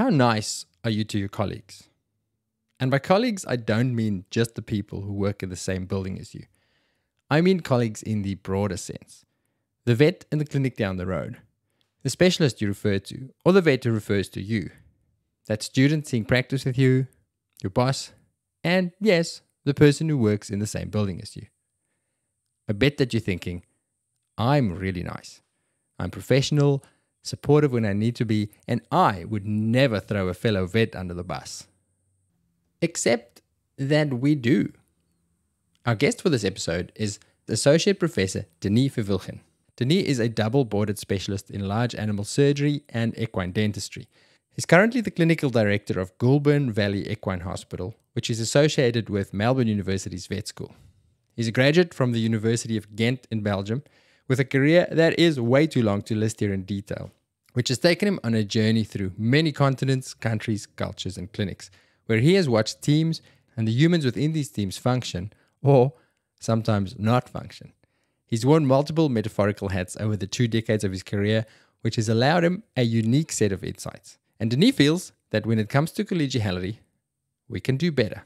how nice are you to your colleagues? And by colleagues, I don't mean just the people who work in the same building as you. I mean colleagues in the broader sense. The vet in the clinic down the road, the specialist you refer to, or the vet who refers to you. That student seeing practice with you, your boss, and yes, the person who works in the same building as you. I bet that you're thinking, I'm really nice. I'm professional, supportive when I need to be, and I would never throw a fellow vet under the bus. Except that we do. Our guest for this episode is Associate Professor Denis Verwilghen. Denis is a double boarded specialist in large animal surgery and equine dentistry. He's currently the clinical director of Goulburn Valley Equine Hospital, which is associated with Melbourne University's vet school. He's a graduate from the University of Ghent in Belgium, with a career that is way too long to list here in detail, which has taken him on a journey through many continents, countries, cultures, and clinics, where he has watched teams and the humans within these teams function, or sometimes not function. He's worn multiple metaphorical hats over the two decades of his career, which has allowed him a unique set of insights. And Denis feels that when it comes to collegiality, we can do better.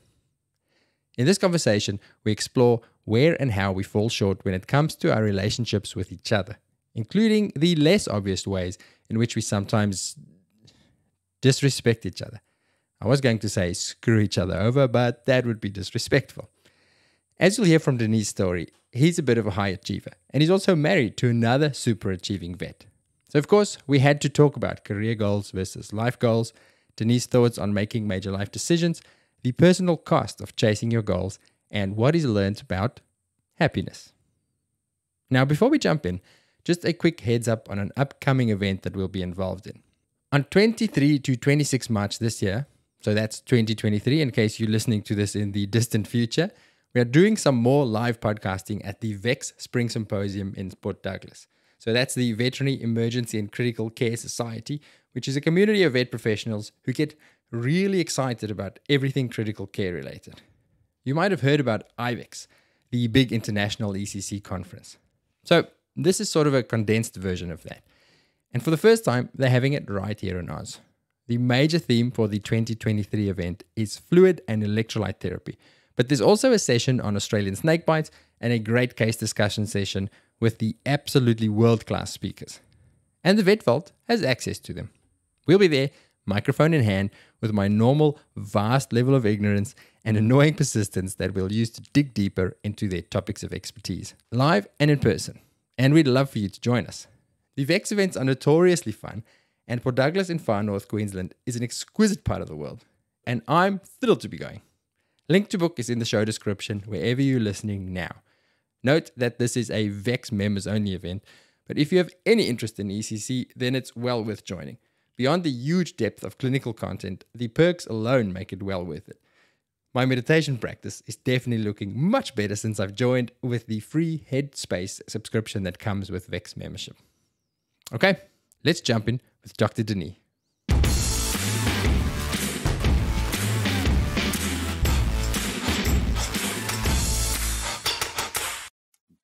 In this conversation, we explore where and how we fall short when it comes to our relationships with each other, including the less obvious ways in which we sometimes disrespect each other. I was going to say screw each other over, but that would be disrespectful. As you'll hear from Denis's story, he's a bit of a high achiever, and he's also married to another super achieving vet. So, of course, we had to talk about career goals versus life goals, Denis's thoughts on making major life decisions, the personal cost of chasing your goals, and what is learned about happiness. Now, before we jump in, just a quick heads up on an upcoming event that we'll be involved in. On 23 to 26 March this year, so that's 2023 in case you're listening to this in the distant future, we are doing some more live podcasting at the VECCS Spring Symposium in Port Douglas. So that's the Veterinary Emergency and Critical Care Society, which is a community of vet professionals who get really excited about everything critical care related. You might have heard about IVECCS, the big international ECC conference. So this is sort of a condensed version of that. And for the first time, they're having it right here in Oz. The major theme for the 2023 event is fluid and electrolyte therapy. But there's also a session on Australian snake bites and a great case discussion session with the absolutely world class speakers. And the Vet Vault has access to them. We'll be there, microphone in hand, with my normal vast level of ignorance and annoying persistence that we'll use to dig deeper into their topics of expertise, live and in person. And we'd love for you to join us. The VECCS events are notoriously fun, and Port Douglas in far north Queensland is an exquisite part of the world. And I'm thrilled to be going. Link to book is in the show description wherever you're listening now. Note that this is a VECCS members only event, but if you have any interest in ECC, then it's well worth joining. Beyond the huge depth of clinical content, the perks alone make it well worth it. My meditation practice is definitely looking much better since I've joined with the free Headspace subscription that comes with VECCS membership. Okay, let's jump in with Dr. Denis.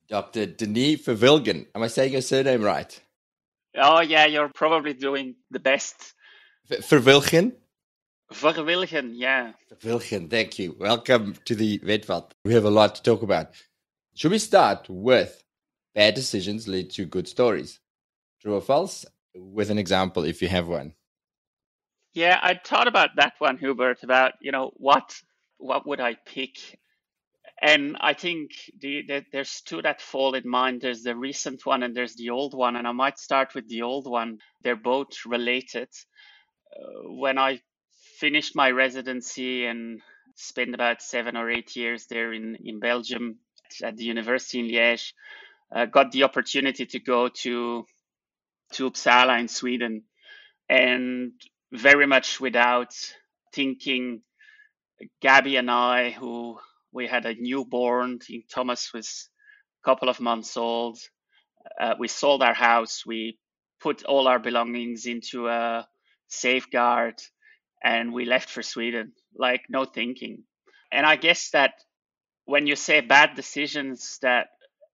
Dr. Denis Verwilghen. Am I saying your surname right? Oh, yeah, you're probably doing the best. Verwilghen? Verwilghen, yeah. Verwilghen, thank you. Welcome to the Vet Vault. We have a lot to talk about. Should we start with bad decisions lead to good stories? True or false? With an example, if you have one. Yeah, I thought about that one, Hubert, about, you know, what what would I pick? And I think the, the, there's two that fall in mind. There's the recent one and there's the old one. And I might start with the old one. They're both related. Uh, when I finished my residency and spent about seven or eight years there in, in Belgium at the university in Liège, uh, got the opportunity to go to to Uppsala in Sweden, and very much without thinking, Gabby and I, who we had a newborn. Thomas was a couple of months old. Uh, we sold our house. We put all our belongings into a safeguard and we left for Sweden, like no thinking. And I guess that when you say bad decisions that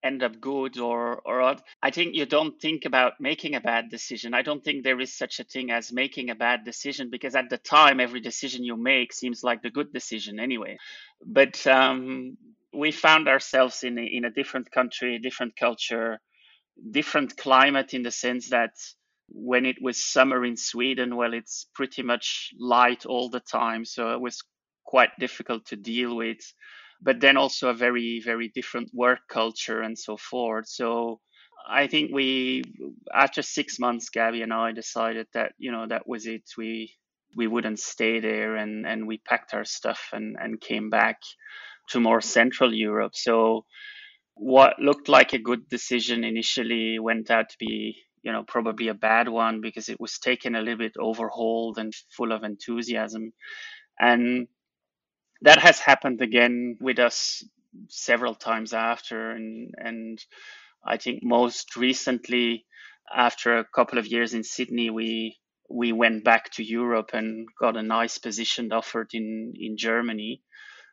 end up good or or odd. I think you don't think about making a bad decision. I don't think there is such a thing as making a bad decision because at the time every decision you make seems like the good decision anyway. But um, we found ourselves in a, in a different country, different culture, different climate in the sense that when it was summer in Sweden, well, it's pretty much light all the time, so it was quite difficult to deal with but then also a very very different work culture and so forth. So i think we after six months gabby and i decided that you know that was it. We we wouldn't stay there and and we packed our stuff and and came back to more central europe. So what looked like a good decision initially went out to be you know probably a bad one because it was taken a little bit overhauled and full of enthusiasm. And that has happened again with us several times after and and I think most recently after a couple of years in Sydney we we went back to Europe and got a nice position offered in in Germany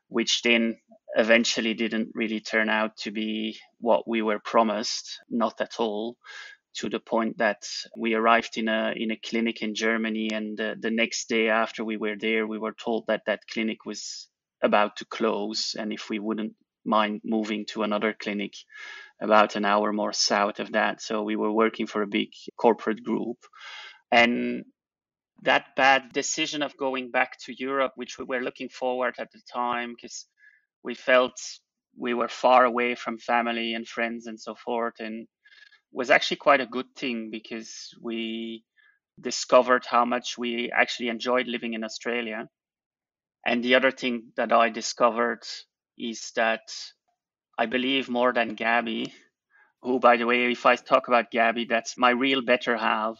which then eventually didn't really turn out to be what we were promised not at all to the point that we arrived in a in a clinic in Germany and the next day after we were there we were told that that clinic was about to close and if we wouldn't mind moving to another clinic about an hour more south of that. So we were working for a big corporate group. And that bad decision of going back to Europe, which we were looking forward at the time because we felt we were far away from family and friends and so forth, and was actually quite a good thing because we discovered how much we actually enjoyed living in Australia and the other thing that I discovered is that I believe more than Gabby, who, by the way, if I talk about Gabby, that's my real better half,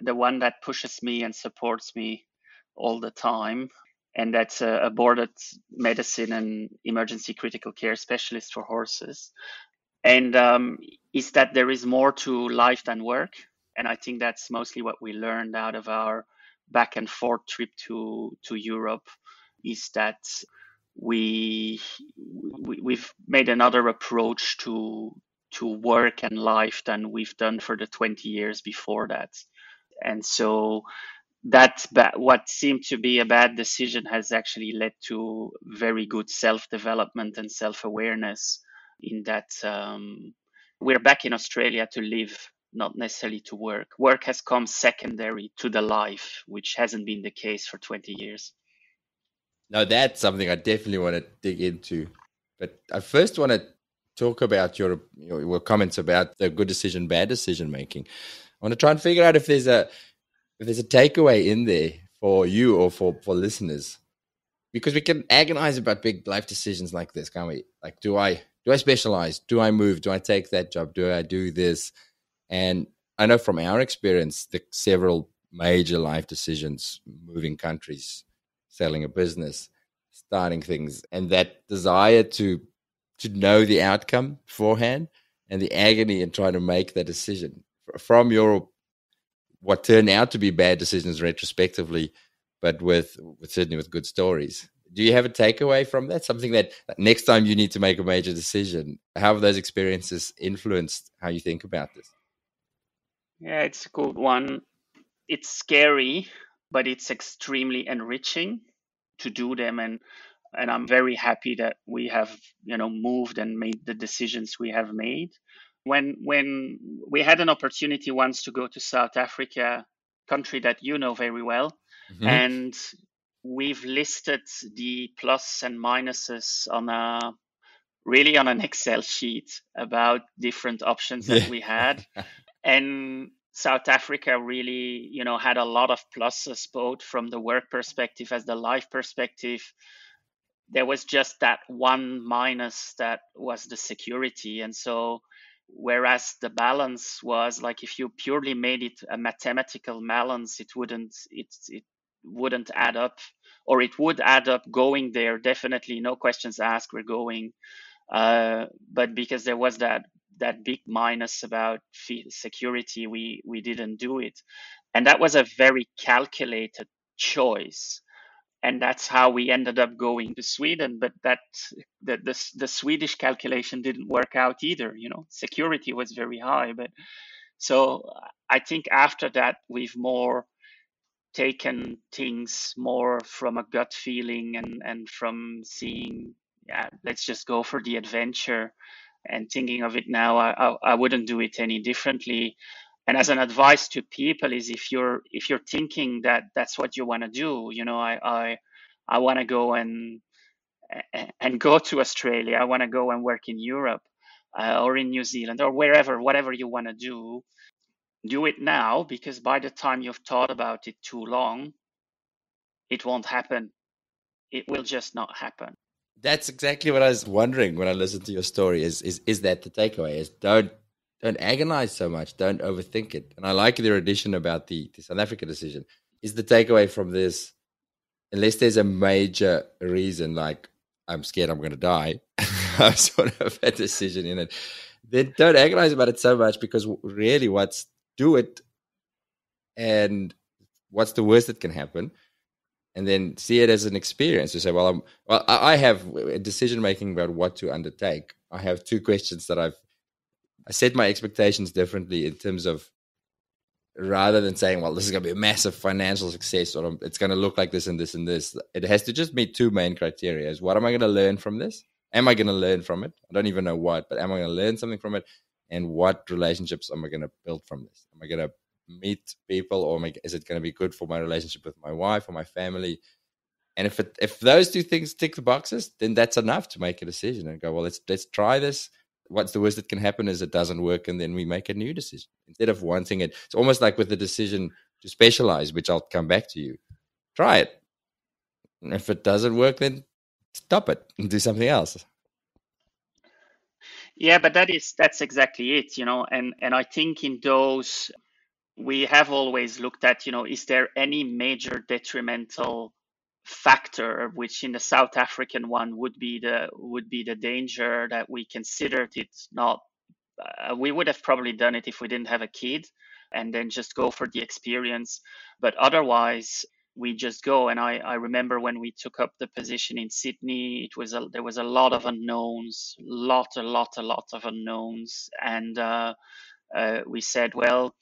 the one that pushes me and supports me all the time. And that's a, boarded medicine and emergency critical care specialist for horses. And um, is that there is more to life than work. And I think that's mostly what we learned out of our back and forth trip to, to Europe is that we, we we've made another approach to to work and life than we've done for the 20 years before that. And so that what seemed to be a bad decision has actually led to very good self-development and self-awareness in that um, we're back in australia to live not necessarily to work. Work has come secondary to the life which hasn't been the case for 20 years now that's something I definitely want to dig into. But I first want to talk about your, your comments about the good decision, bad decision making. I want to try and figure out if there's a if there's a takeaway in there for you or for for listeners, because we can agonize about big life decisions like this, can't we? Like, do I do I specialize? Do I move? Do I take that job? Do I do this? And I know from our experience, the several major life decisions, moving countries, selling a business, starting things, and that desire to to know the outcome beforehand and the agony in trying to make that decision from your what turned out to be bad decisions retrospectively, but with, with certainly with good stories. Do you have a takeaway from that? Something that next time you need to make a major decision, how have those experiences influenced how you think about this? Yeah, it's a good one. It's scary but it's extremely enriching to do them and and I'm very happy that we have you know moved and made the decisions we have made. When when we had an opportunity once to go to South Africa, country that you know very well, mm-hmm. and we've listed the plus and minuses on a really on an Excel sheet about different options that yeah. we had. and South Africa really, you know, had a lot of pluses both from the work perspective as the life perspective. There was just that one minus that was the security. And so whereas the balance was like if you purely made it a mathematical balance, it wouldn't it it wouldn't add up or it would add up going there definitely no questions asked we're going uh, but because there was that that big minus about security, we we didn't do it, and that was a very calculated choice. and that's how we ended up going to Sweden. But that the, the the Swedish calculation didn't work out either. You know, security was very high, but so I think after that we've more taken things more from a gut feeling and and from seeing yeah let's just go for the adventure and thinking of it now I, I, I wouldn't do it any differently. And as an advice to people is if you're if you're thinking that that's what you want to do you know i i, I want to go and and go to australia i want to go and work in europe uh, or in new zealand or wherever whatever you want to do do it now because by the time you've thought about it too long it won't happen. It will just not happen that's exactly what i was wondering when i listened to your story is is is that the takeaway is don't don't agonize so much. Don't overthink it. And I like your addition about the, the South Africa decision. Is the takeaway from this, unless there's a major reason, like I'm scared I'm going to die, I'm sort of a decision in it, then don't agonize about it so much because really what's do it and what's the worst that can happen and then see it as an experience to say well i'm well i have a decision making about what to undertake i have two questions that i've I set my expectations differently in terms of rather than saying, well, this is going to be a massive financial success or um, it's going to look like this and this and this. It has to just meet two main criteria: is what am I going to learn from this? Am I going to learn from it? I don't even know what, but am I going to learn something from it? And what relationships am I going to build from this? Am I going to meet people, or I, is it going to be good for my relationship with my wife or my family? And if it, if those two things tick the boxes, then that's enough to make a decision and go, well, let's let's try this. What's the worst that can happen is it doesn't work and then we make a new decision. Instead of wanting it it's almost like with the decision to specialize which i'll come back to you. Try it. And if it doesn't work then stop it and do something else. Yeah but that is that's exactly it you know and and i think in those we have always looked at you know is there any major detrimental factor, which in the South African one would be the would be the danger that we considered it not. Uh, we would have probably done it if we didn't have a kid, and then just go for the experience. But otherwise, we just go. And I, I remember when we took up the position in Sydney, it was a, there was a lot of unknowns, lot, a lot, a lot of unknowns, and uh, uh, we said, well,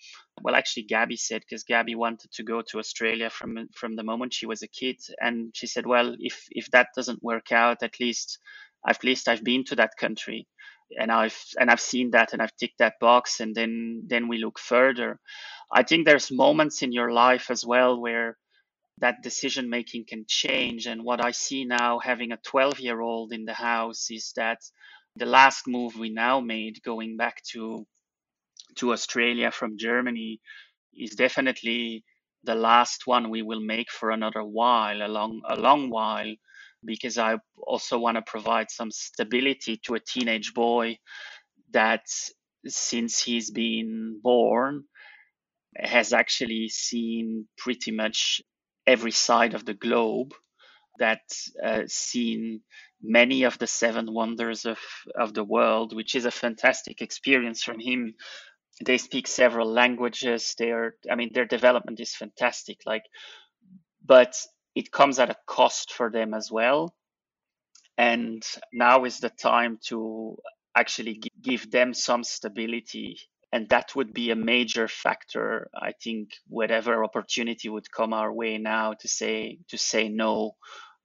well, actually, Gabby said because Gabby wanted to go to Australia from from the moment she was a kid, and she said, well, if if that doesn't work out, at least at least I've been to that country, and I've and I've seen that, and I've ticked that box, and then then we look further. I think there's moments in your life as well where that decision making can change. And what I see now, having a 12 year old in the house, is that the last move we now made, going back to to Australia from Germany is definitely the last one we will make for another while, a long, a long while, because I also want to provide some stability to a teenage boy that since he's been born has actually seen pretty much every side of the globe that uh, seen many of the seven wonders of, of the world which is a fantastic experience from him they speak several languages they're i mean their development is fantastic like but it comes at a cost for them as well. And now is the time to actually give them some stability and that would be a major factor i think whatever opportunity would come our way now to say to say no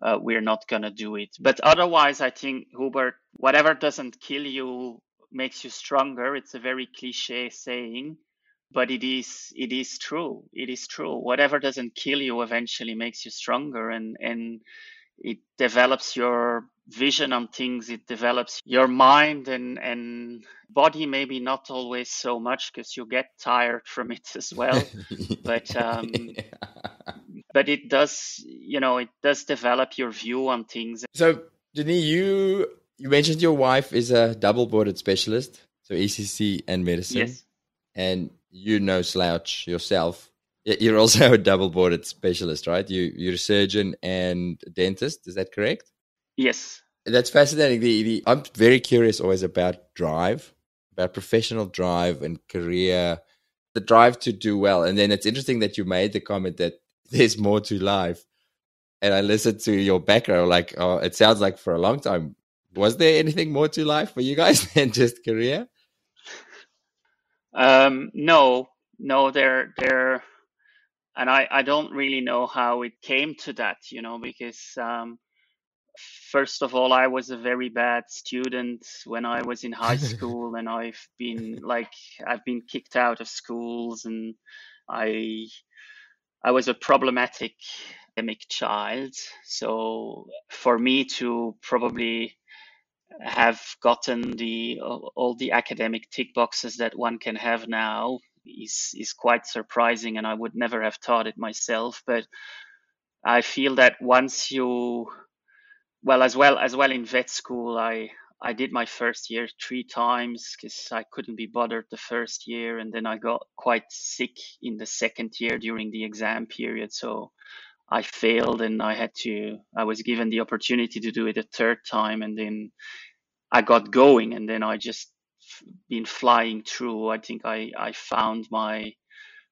uh, we're not going to do it. But otherwise i think hubert whatever doesn't kill you makes you stronger. It's a very cliche saying, but it is it is true. It is true. Whatever doesn't kill you eventually makes you stronger and and it develops your vision on things it develops your mind and and body maybe not always so much because you get tired from it as well but um but it does you know it does develop your view on things so Denis, you you mentioned your wife is a double boarded specialist, so ECC and medicine. Yes. And you know slouch yourself. You're also a double boarded specialist, right? You you're a surgeon and a dentist. Is that correct? Yes. That's fascinating. The, the I'm very curious always about drive, about professional drive and career, the drive to do well. And then it's interesting that you made the comment that there's more to life and I listened to your background, like, oh, it sounds like for a long time. Was there anything more to life for you guys than just career? Um, no, no, there, there, and I, I don't really know how it came to that, you know, because um, first of all, I was a very bad student when I was in high school, and I've been like, I've been kicked out of schools, and I, I was a problematic academic child. So for me to probably have gotten the all the academic tick boxes that one can have now is is quite surprising and I would never have thought it myself but I feel that once you well as well as well in vet school I I did my first year three times because I couldn't be bothered the first year and then I got quite sick in the second year during the exam period so I failed and I had to, I was given the opportunity to do it a third time and then I got going and then I just been flying through. I think I, I found my,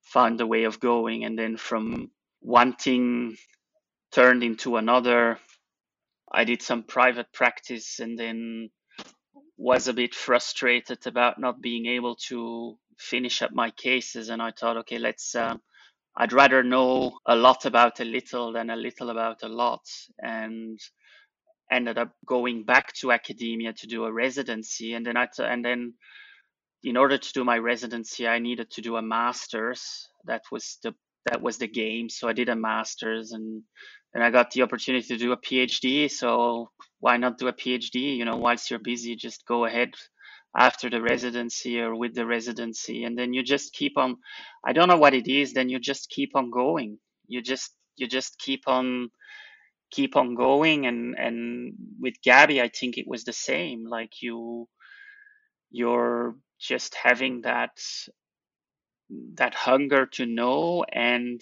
found a way of going and then from one thing turned into another. I did some private practice and then was a bit frustrated about not being able to finish up my cases and I thought, okay, let's, uh, I'd rather know mm. a lot about a little than a little about a lot. And ended up going back to academia to do a residency. And then I, t- and then in order to do my residency, I needed to do a master's. That was the, that was the game. So I did a master's and then I got the opportunity to do a PhD. So why not do a PhD? You know, whilst you're busy, just go ahead after the residency or with the residency and then you just keep on i don't know what it is then you just keep on going. You just you just keep on keep on going and and with gabby i think it was the same like you you're just having that that hunger to know and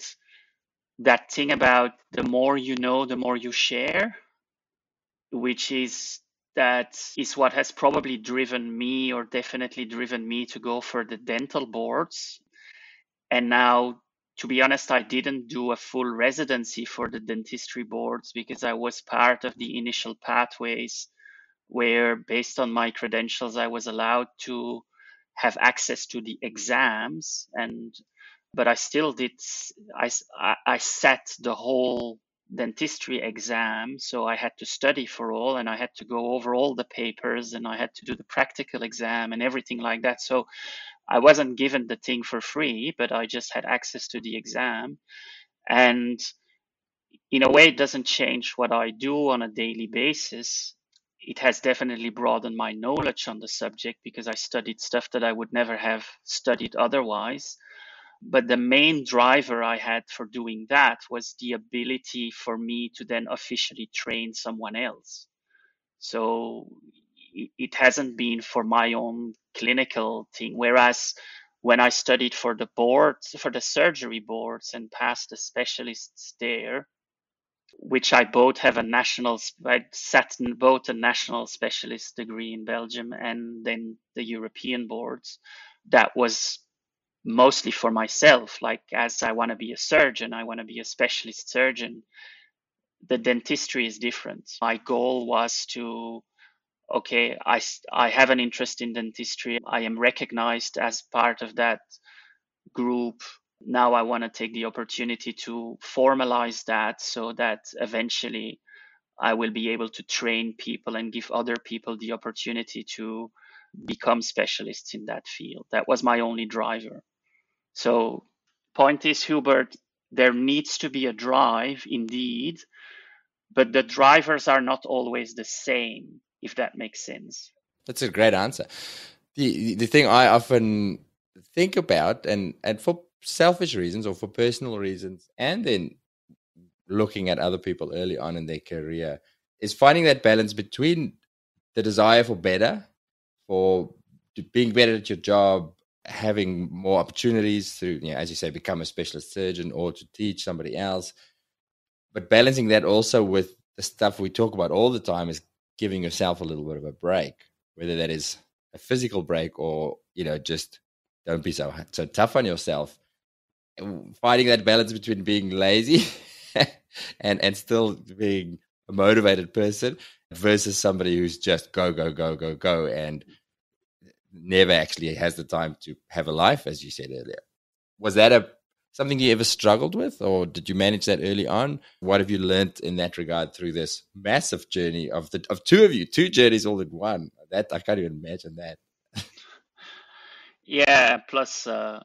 that thing about the more you know the more you share which is that is what has probably driven me or definitely driven me to go for the dental boards. And now, to be honest, I didn't do a full residency for the dentistry boards because I was part of the initial pathways where, based on my credentials, I was allowed to have access to the exams and but I still did I, I sat the whole dentistry exam. So I had to study for all and I had to go over all the papers and I had to do the practical exam and everything like that. So I wasn't given the thing for free, but I just had access to the exam. And in a way, it doesn't change what I do on a daily basis. It has definitely broadened my knowledge on the subject because I studied stuff that I would never have studied otherwise. But the main driver I had for doing that was the ability for me to then officially train someone else. So it hasn't been for my own clinical thing. Whereas when I studied for the boards, for the surgery boards and passed the specialists there, which I both have a national, I sat in both a national specialist degree in Belgium and then the European boards. That was mostly for myself. Like, as I want to be a surgeon, I want to be a specialist surgeon. The dentistry is different. My goal was to, okay, I, I have an interest in dentistry. I am recognized as part of that group. Now I want to take the opportunity to formalize that so that eventually I will be able to train people and give other people the opportunity to become specialists in that field. That was my only driver. So point is, Hubert, there needs to be a drive indeed, but the drivers are not always the same, if that makes sense. That's a great answer. The the thing I often think about and and for selfish reasons or for personal reasons and then looking at other people early on in their career is finding that balance between the desire for better, for being better at your job, having more opportunities to, you know, as you say, become a specialist surgeon or to teach somebody else. But balancing that also with the stuff we talk about all the time is giving yourself a little bit of a break, whether that is a physical break or, you know, just don't be so so tough on yourself. Finding that balance between being lazy and and still being a motivated person versus somebody who's just go go go go go and never actually has the time to have a life, as you said earlier. Was that a something you ever struggled with, or did you manage that early on? What have you learned in that regard through this massive journey of the of two of you, two journeys all in one? That I can't even imagine that. yeah, plus uh,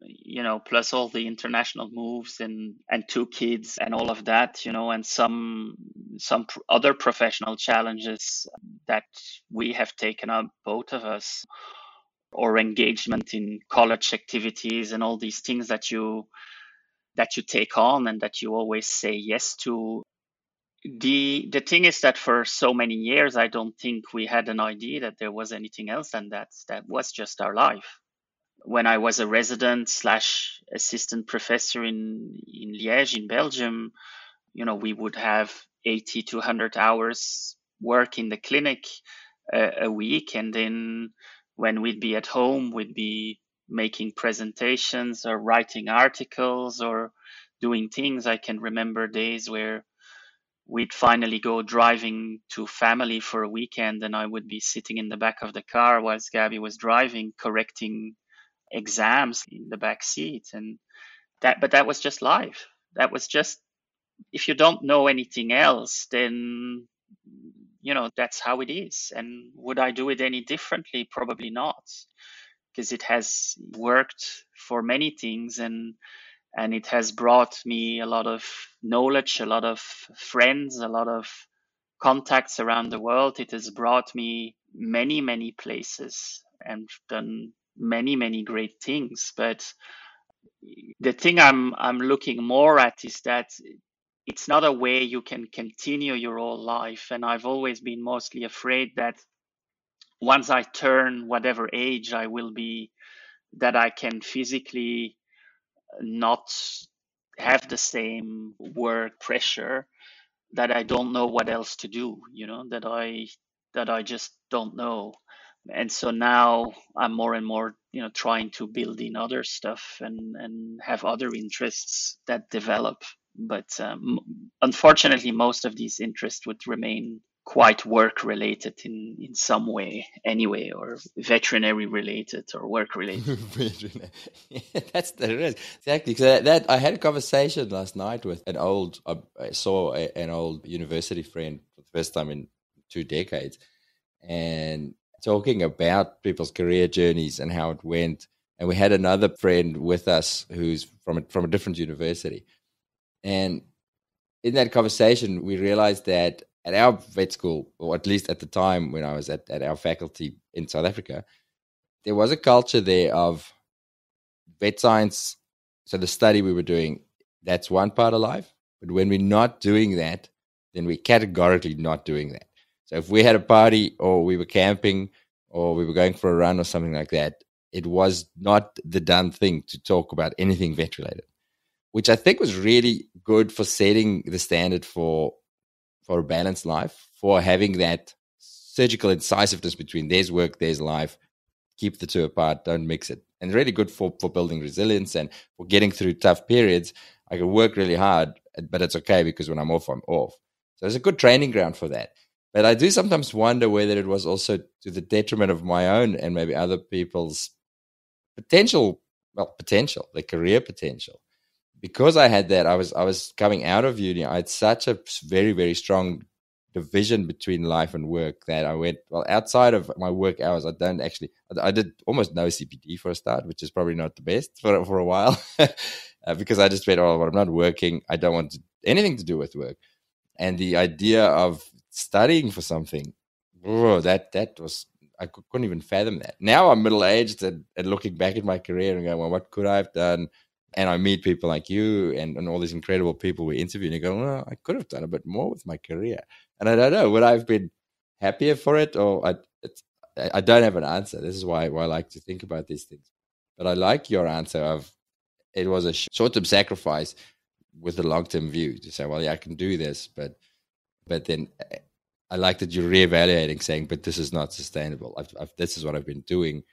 you know, plus all the international moves and and two kids and all of that, you know, and some some pr- other professional challenges that we have taken up, both of us, or engagement in college activities and all these things that you that you take on and that you always say yes to. The the thing is that for so many years, I don't think we had an idea that there was anything else than that. That was just our life when I was a resident slash assistant professor in in Liège in Belgium, you know, we would have 80 to 100 hours work in the clinic uh, a week, and then when we'd be at home, we'd be making presentations or writing articles or doing things. I can remember days where we'd finally go driving to family for a weekend and I would be sitting in the back of the car whilst Gabby was driving, correcting exams in the back seat and that but that was just life. That was just if you don't know anything else then you know that's how it is. And would i do it any differently? Probably not because it has worked for many things and and it has brought me a lot of knowledge a lot of friends a lot of contacts around the world. It has brought me many many places and done many many great things but the thing i'm i'm looking more at is that it's not a way you can continue your whole life and i've always been mostly afraid that once i turn whatever age i will be that i can physically not have the same work pressure that i don't know what else to do you know that i that i just don't know and so now I'm more and more, you know, trying to build in other stuff and and have other interests that develop. But um, unfortunately, most of these interests would remain quite work related in in some way anyway or veterinary related or work related. Yeah, that's the exactly. Because that, that, i had a conversation last night with an old i saw a, an old university friend for the first time in two decades. And talking about people's career journeys and how it went. And we had another friend with us who's from a, from a different university. And in that conversation, we realized that at our vet school, or at least at the time when I was at, at our faculty in South Africa, there was a culture there of vet science. So the study we were doing, that's one part of life. But when we're not doing that, then we're categorically not doing that. So if we had a party or we were camping or we were going for a run or something like that, it was not the done thing to talk about anything vet related, which I think was really good for setting the standard for for a balanced life, for having that surgical incisiveness between there's work, there's life. Keep the two apart, don't mix it. And really good for, for building resilience and for getting through tough periods. I can work really hard, but it's okay because when I'm off, I'm off. So it's a good training ground for that. But I do sometimes wonder whether it was also to the detriment of my own and maybe other people's potential, well, potential, the career potential. Because I had that, I was I was coming out of uni. I had such a very very strong division between life and work that I went well outside of my work hours. I don't actually. I, did almost no CPD for a start, which is probably not the best for for a while, uh, because I just went, oh, well, I'm not working. I don't want to, anything to do with work, and the idea of studying for something. Oh, that that was I couldn't even fathom that. Now I'm middle aged and, and, looking back at my career and going, well, what could I have done? And I meet people like you and, and all these incredible people we interview, and you go, well, I could have done a bit more with my career. And I don't know, would I have been happier for it? Or I, I don't have an answer. This is why, why I like to think about these things. But I like your answer of it was a short term sacrifice with a long term view to say, well, yeah, I can do this, but but then I like that you're reevaluating, saying, "But this is not sustainable. I've, I've, this is what I've been doing."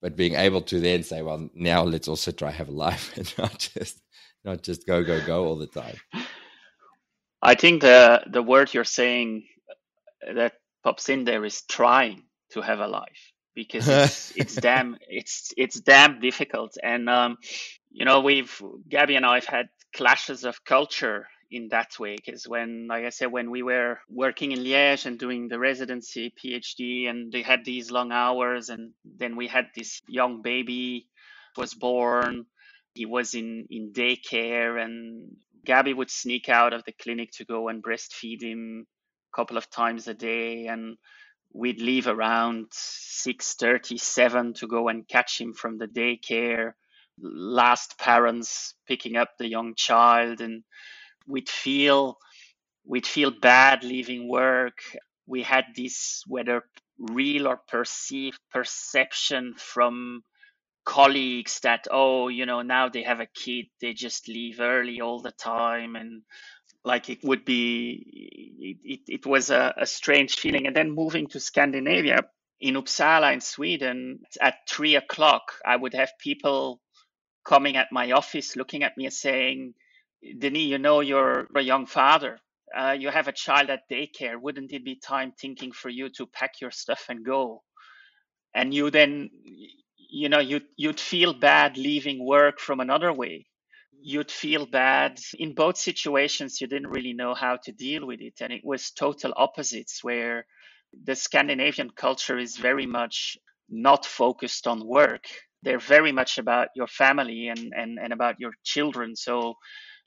But being able to then say, "Well, now let's also try have a life and not just not just go go go all the time. I think the the word you're saying that pops in there is trying to have a life because it's it's damn it's it's damn difficult and um, you know we've Gabby and I've had clashes of culture in that way because when like i said when we were working in liège and doing the residency phd and they had these long hours and then we had this young baby was born. He was in in daycare and gabby would sneak out of the clinic to go and breastfeed him a couple of times a day and we'd leave around 6.37 to go and catch him from the daycare. Last parents picking up the young child and we'd feel we'd feel bad leaving work. We had this whether real or perceived perception from colleagues that oh you know now they have a kid they just leave early all the time and like it would be it, it, it was a, a strange feeling and then moving to scandinavia in uppsala in sweden at three o'clock i would have people coming at my office looking at me and saying Denis, you know you're a young father. Uh, you have a child at daycare. Wouldn't it be time thinking for you to pack your stuff and go? And you then, you know, you'd, you'd feel bad leaving work from another way. You'd feel bad in both situations. You didn't really know how to deal with it. And it was total opposites where the Scandinavian culture is very much not focused on work. They're very much about your family and, and, and about your children. So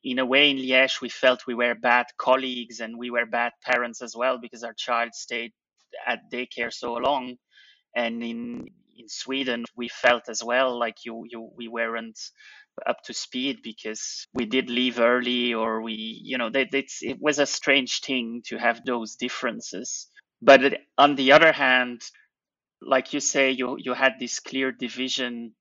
in a way in Liège, we felt we were bad colleagues and we were bad parents as well because our child stayed at daycare so long. And in in Sweden, we felt as well like you you we weren't up to speed because we did leave early or we you know that it's it was a strange thing to have those differences. But on the other hand, like you say, you you had this clear division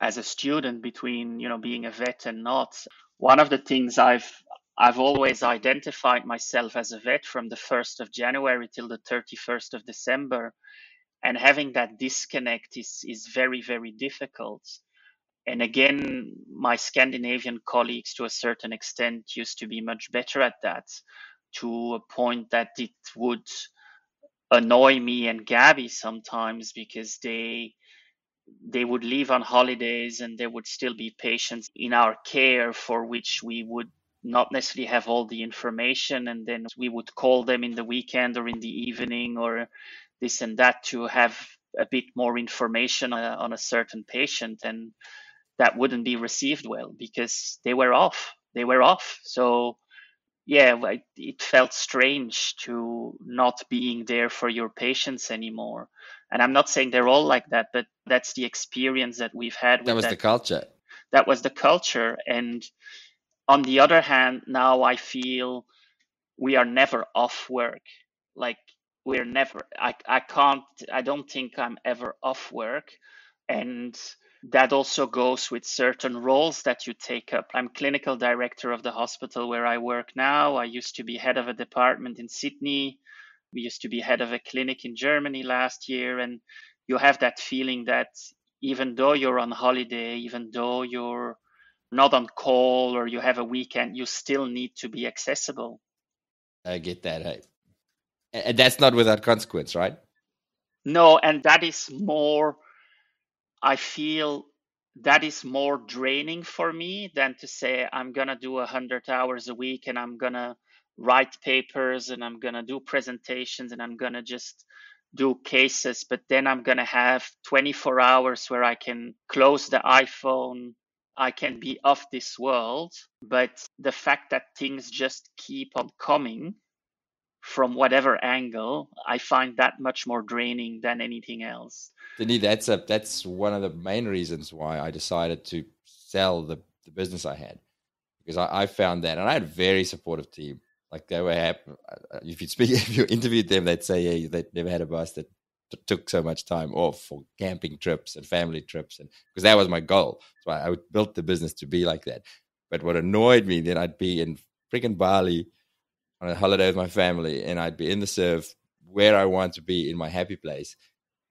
as a student between you know being a vet and not one of the things I've I've always identified myself as a vet from the 1st of January till the 31st of December. And having that disconnect is, is very, very difficult. And again, my Scandinavian colleagues, to a certain extent, used to be much better at that to a point that it would annoy me and Gabby sometimes because they they would leave on holidays and there would still be patients in our care for which we would not necessarily have all the information. And then we would call them in the weekend or in the evening or this and that to have a bit more information on a, on a certain patient. And that wouldn't be received well because they were off they were off. So yeah it felt strange to not being there for your patients anymore and I'm not saying they're all like that, but that's the experience that we've had. that was that. the culture. That was the culture. And on the other hand, now I feel we are never off work. Like we're never, I, I can't, I don't think I'm ever off work. And that also goes with certain roles that you take up. I'm clinical director of the hospital where I work now. I used to be head of a department in Sydney we used to be head of a clinic in Germany last year, and you have that feeling that even though you're on holiday, even though you're not on call or you have a weekend, you still need to be accessible. I get that. Hey. And that's not without consequence, right? No, and that is more, I feel that is more draining for me than to say I'm going to do 100 hours a week and I'm going to write papers and I'm going to do presentations and I'm going to just do cases, but then I'm going to have 24 hours where I can close the iPhone. I can be off this world. But the fact that things just keep on coming from whatever angle, I find that much more draining than anything else. Denis, that's a, that's one of the main reasons why I decided to sell the, the business I had because I, I found that, and I had a very supportive team like they were happy. Uh, if you speak, if you interviewed them, they'd say yeah, they'd never had a boss that t- took so much time off for camping trips and family trips, and because that was my goal. So I, I built the business to be like that. But what annoyed me, then I'd be in freaking Bali on a holiday with my family, and I'd be in the surf where I want to be in my happy place,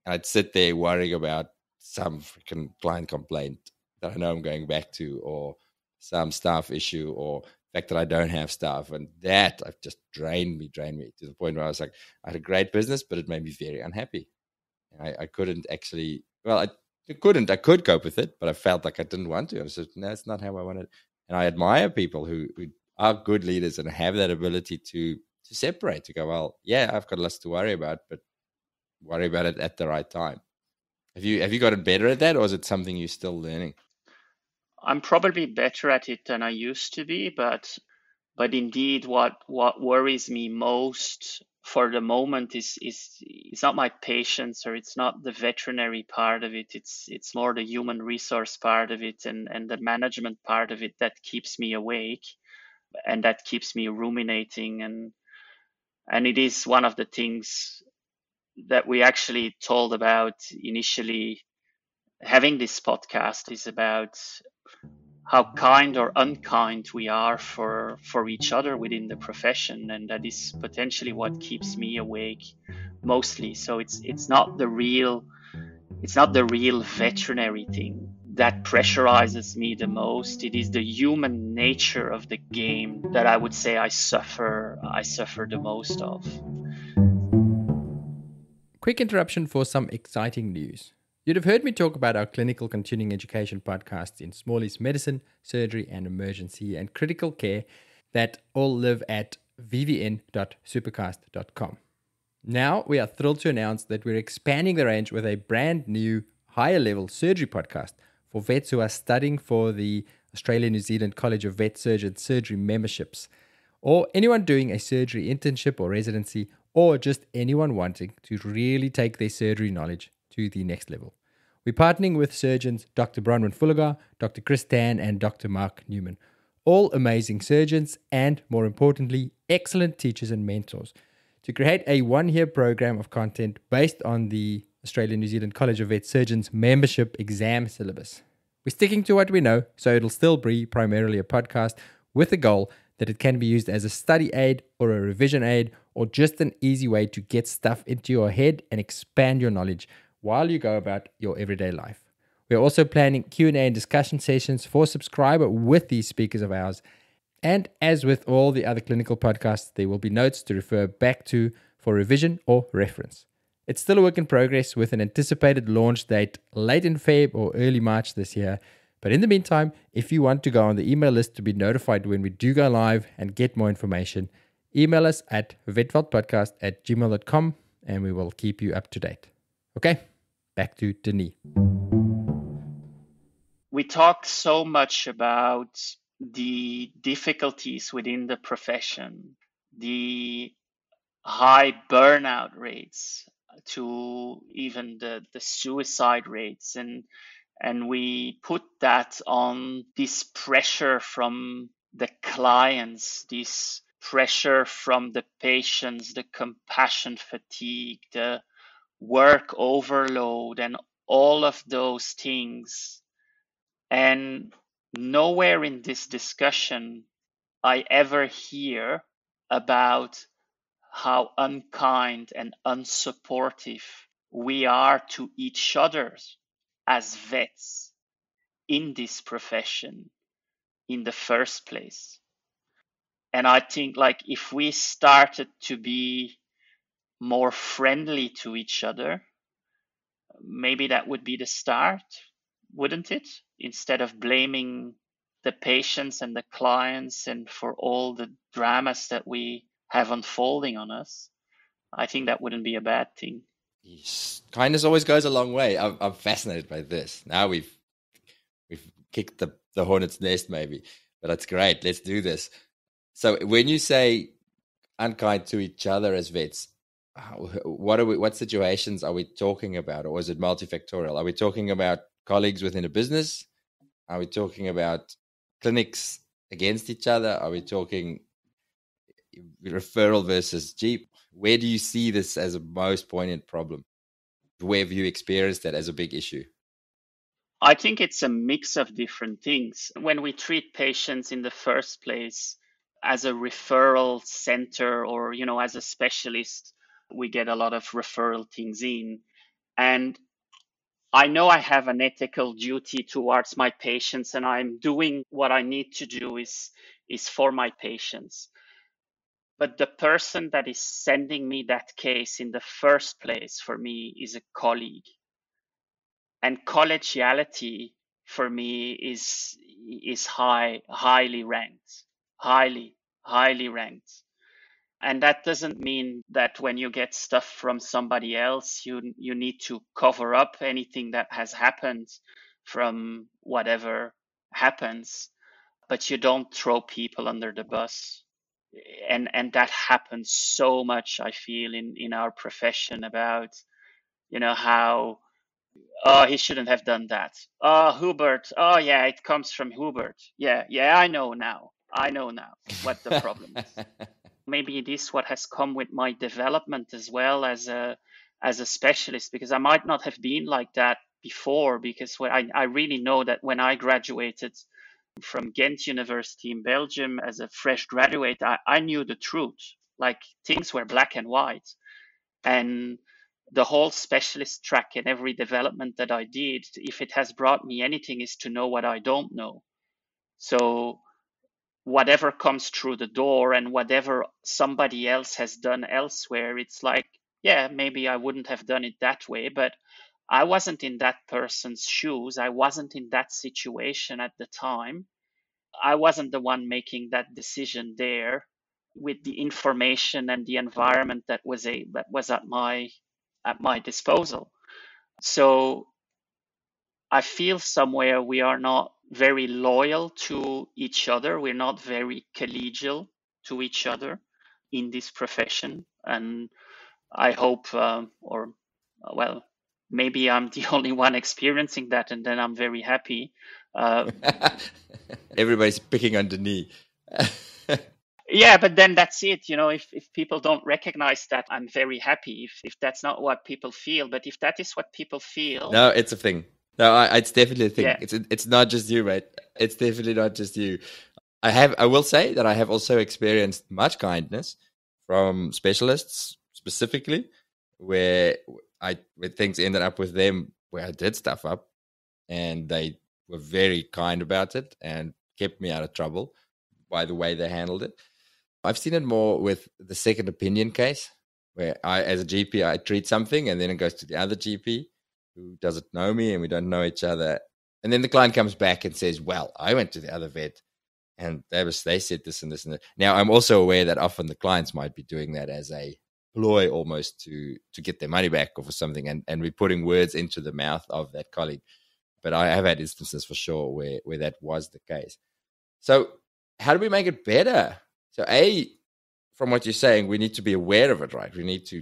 and I'd sit there worrying about some freaking client complaint that I know I'm going back to, or some staff issue or fact that I don't have staff. And that I've just drained me, drained me to the point where I was like, I had a great business, but it made me very unhappy. I, I couldn't actually, well, I, I, couldn't, I could cope with it, but I felt like I didn't want to. I said, no, that's not how I wanted. And I admire people who, who are good leaders and have that ability to to separate, to go, well, yeah, I've got less to worry about, but worry about it at the right time. Have you have you gotten better at that, or is it something you're still learning? I'm probably better at it than I used to be, but but indeed, what what worries me most for the moment is is it's not my patients or it's not the veterinary part of it. It's it's more the human resource part of it and and the management part of it that keeps me awake, and that keeps me ruminating and and it is one of the things that we actually told about initially having this podcast is about how kind or unkind we are for for each other within the profession and that is potentially what keeps me awake mostly. So it's it's not the real it's not the real veterinary thing that pressurizes me the most. It is the human nature of the game that i would say i suffer i suffer the most of. Quick interruption for some exciting news You'd have heard me talk about our clinical continuing education podcasts in Smalley's Medicine, Surgery and Emergency and Critical Care that all live at vvn.supercast.com. Now we are thrilled to announce that we're expanding the range with a brand new higher level surgery podcast for vets who are studying for the Australia New Zealand College of Vet Surgeons surgery memberships, or anyone doing a surgery internship or residency, or just anyone wanting to really take their surgery knowledge to the next level. We're partnering with surgeons Dr. Bronwyn Fullagar, Dr. Chris Tan, and Dr. Mark Newman. All amazing surgeons and, more importantly, excellent teachers and mentors to create a one year program of content based on the Australian New Zealand College of Vet Surgeons membership exam syllabus. We're sticking to what we know, so it'll still be primarily a podcast with the goal that it can be used as a study aid or a revision aid or just an easy way to get stuff into your head and expand your knowledge while you go about your everyday life. We're also planning Q&A and discussion sessions for subscriber with these speakers of ours. And as with all the other clinical podcasts, there will be notes to refer back to for revision or reference. It's still a work in progress with an anticipated launch date late in Feb or early March this year. But in the meantime, if you want to go on the email list to be notified when we do go live and get more information, email us at vetvaultpodcast at gmail.com and we will keep you up to date. Okay? Back to Denis. We talked so much about the difficulties within the profession, the high burnout rates to even the, the suicide rates and and we put that on this pressure from the clients this pressure from the patients the compassion fatigue the work overload and all of those things. And nowhere in this discussion I ever hear about how unkind and unsupportive we are to each other as vets in this profession in the first place. And I think like if we started to be more friendly to each other, maybe that would be the start, wouldn't it? Instead of blaming the patients and the clients and for all the dramas that we have unfolding on us, I think that wouldn't be a bad thing. Yes. Kindness always goes a long way. I'm, I'm fascinated by this. Now we've we've kicked the, the hornet's nest, maybe, but that's great. Let's do this. So when you say unkind to each other as vets, what are we what situations are we talking about? Or is it multifactorial? Are we talking about colleagues within a business? Are we talking about clinics against each other? Are we talking referral versus GP? Where do you see this as a most poignant problem? Where have you experienced that as a big issue? I think it's a mix of different things. When we treat patients in the first place as a referral center or you know as a specialist we get a lot of referral things in. And I know I have an ethical duty towards my patients and I'm doing what I need to do is is for my patients. But the person that is sending me that case in the first place for me is a colleague. And collegiality for me is is high highly ranked. Highly, highly ranked. And that doesn't mean that when you get stuff from somebody else, you you need to cover up anything that has happened from whatever happens, but you don't throw people under the bus. And and that happens so much, I feel, in, in our profession about, you know, how oh he shouldn't have done that. Oh Hubert, oh yeah, it comes from Hubert. Yeah, yeah, I know now. I know now what the problem is. maybe it is what has come with my development as well as a as a specialist because I might not have been like that before because I, I really know that when I graduated from Ghent University in Belgium as a fresh graduate, I, I knew the truth. Like things were black and white. And the whole specialist track and every development that I did, if it has brought me anything, is to know what I don't know. So whatever comes through the door and whatever somebody else has done elsewhere, it's like, yeah, maybe I wouldn't have done it that way, but I wasn't in that person's shoes. I wasn't in that situation at the time. I wasn't the one making that decision there with the information and the environment that was a that was at my at my disposal. So I feel somewhere we are not very loyal to each other. We're not very collegial to each other in this profession. And I hope, um, or well, maybe I'm the only one experiencing that, and then I'm very happy. Uh, Everybody's picking on Denis. yeah, but then that's it. You know, if, if people don't recognize that, I'm very happy. If if that's not what people feel, but if that is what people feel, no, it's a thing. No, I, it's definitely a thing. Yeah. It's it's not just you, mate. It's definitely not just you. I have. I will say that I have also experienced much kindness from specialists specifically, where I where things ended up with them where I did stuff up, and they were very kind about it and kept me out of trouble by the way they handled it. I've seen it more with the second opinion case, where I, as a GP, I treat something and then it goes to the other GP who doesn't know me and we don't know each other. And then the client comes back and says, Well, I went to the other vet and they was they said this and this and that. Now I'm also aware that often the clients might be doing that as a ploy almost to to get their money back or for something and, and we're putting words into the mouth of that colleague. But I have had instances for sure where where that was the case. So how do we make it better? So A, from what you're saying, we need to be aware of it, right? We need to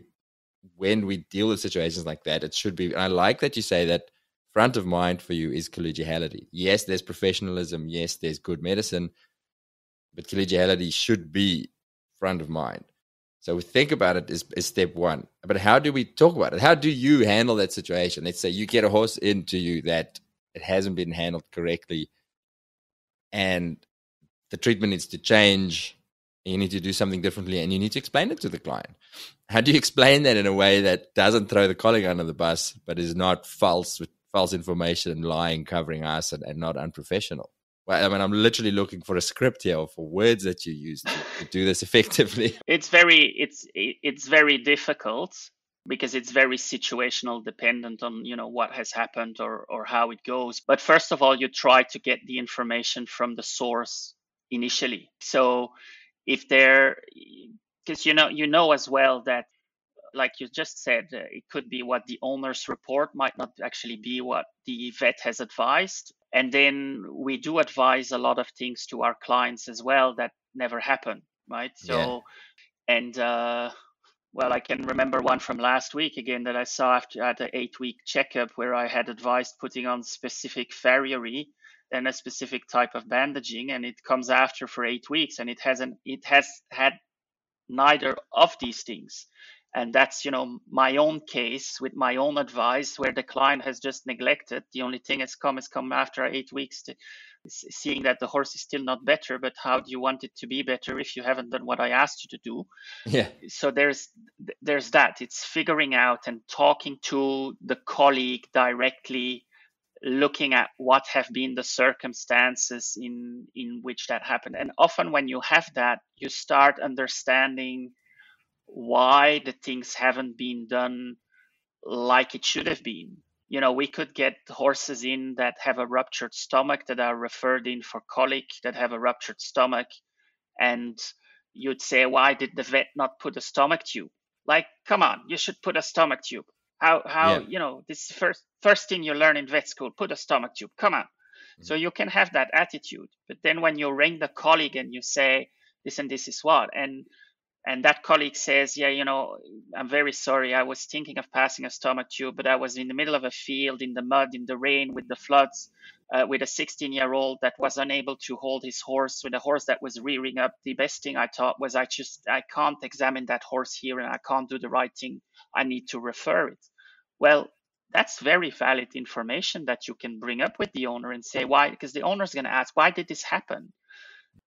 when we deal with situations like that, it should be. I like that you say that front of mind for you is collegiality. Yes, there's professionalism. Yes, there's good medicine, but collegiality should be front of mind. So we think about it is step one. But how do we talk about it? How do you handle that situation? Let's say you get a horse into you that it hasn't been handled correctly, and the treatment needs to change you need to do something differently and you need to explain it to the client. How do you explain that in a way that doesn't throw the colleague under the bus, but is not false with false information, lying, covering us, and, and not unprofessional? Well, I mean, I'm literally looking for a script here or for words that you use to, to do this effectively. It's very, it's, it's very difficult because it's very situational dependent on you know what has happened or or how it goes but first of all you try to get the information from the source initially so if they're because you know you know as well that like you just said uh, it could be what the owner's report might not actually be what the vet has advised and then we do advise a lot of things to our clients as well that never happen right so yeah. and uh well, I can remember one from last week again that I saw after at an eight week checkup where I had advised putting on specific farriery and a specific type of bandaging and it comes after for eight weeks and it hasn't it has had neither of these things. And that's you know my own case with my own advice where the client has just neglected. The only thing has come has come after eight weeks to seeing that the horse is still not better but how do you want it to be better if you haven't done what i asked you to do? Yeah. So there's there's that. It's figuring out and talking to the colleague directly looking at what have been the circumstances in in which that happened. And often when you have that you start understanding why the things haven't been done like it should have been. You know we could get horses in that have a ruptured stomach that are referred in for colic that have a ruptured stomach and you'd say why did the vet not put a stomach tube? Like come on you should put a stomach tube how how yeah. you know this first first thing you learn in vet school put a stomach tube come on mm-hmm. so you can have that attitude but then when you ring the colleague and you say this and this is what and and that colleague says yeah you know i'm very sorry. I was thinking of passing a stomach tube but i was in the middle of a field in the mud in the rain with the floods uh, with a 16 year old that was unable to hold his horse with a horse that was rearing up. The best thing i thought was i just i can't examine that horse here and i can't do the right thing. I need to refer it. Well that's very valid information that you can bring up with the owner and say why because the owner is going to ask why did this happen?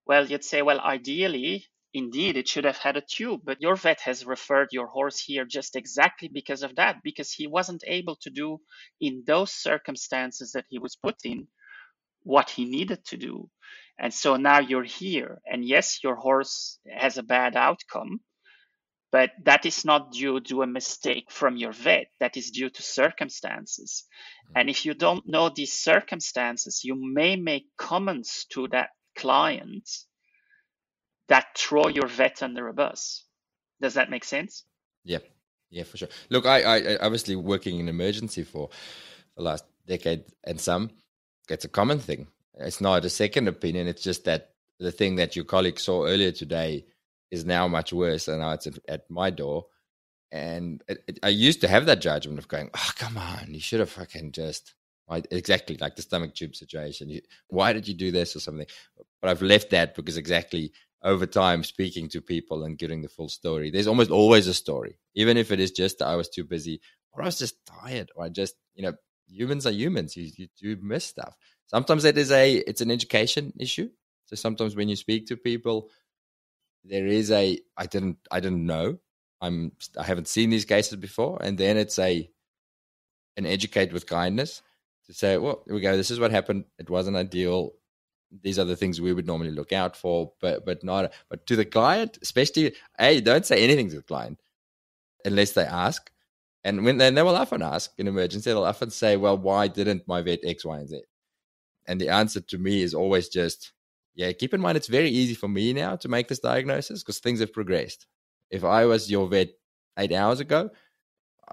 Well you'd say well ideally indeed it should have had a tube but your vet has referred your horse here just exactly because of that because he wasn't able to do in those circumstances that he was put in what he needed to do. And so now you're here and yes your horse has a bad outcome but that is not due to a mistake from your vet. That is due to circumstances. Hmm. And if you don't know these circumstances you may make comments to that client that throw your vet under a bus. Does that make sense? Yeah, yeah, for sure. Look, I, I obviously working in emergency for the last decade and some, it's a common thing. It's not a second opinion. It's just that the thing that your colleague saw earlier today is now much worse, and now it's at my door. And it, it, I used to have that judgment of going, "Oh, come on, you should have fucking just." exactly like the stomach tube situation. You, why did you do this or something? But I've left that because exactly over time speaking to people and getting the full story. There's almost always a story, even if it is just that I was too busy or I was just tired or I just, you know, humans are humans. You, you do miss stuff. Sometimes it is a, it's an education issue. So sometimes when you speak to people, there is a, I didn't, I didn't know. I'm, I haven't seen these cases before. And then it's a, an educate with kindness to say, well, here we go. This is what happened. It wasn't ideal these are the things we would normally look out for, but but not but to the client, especially a don't say anything to the client unless they ask. And when they, they will often ask in emergency, they'll often say, Well, why didn't my vet X, Y, and Z? And the answer to me is always just, yeah, keep in mind it's very easy for me now to make this diagnosis because things have progressed. If I was your vet eight hours ago,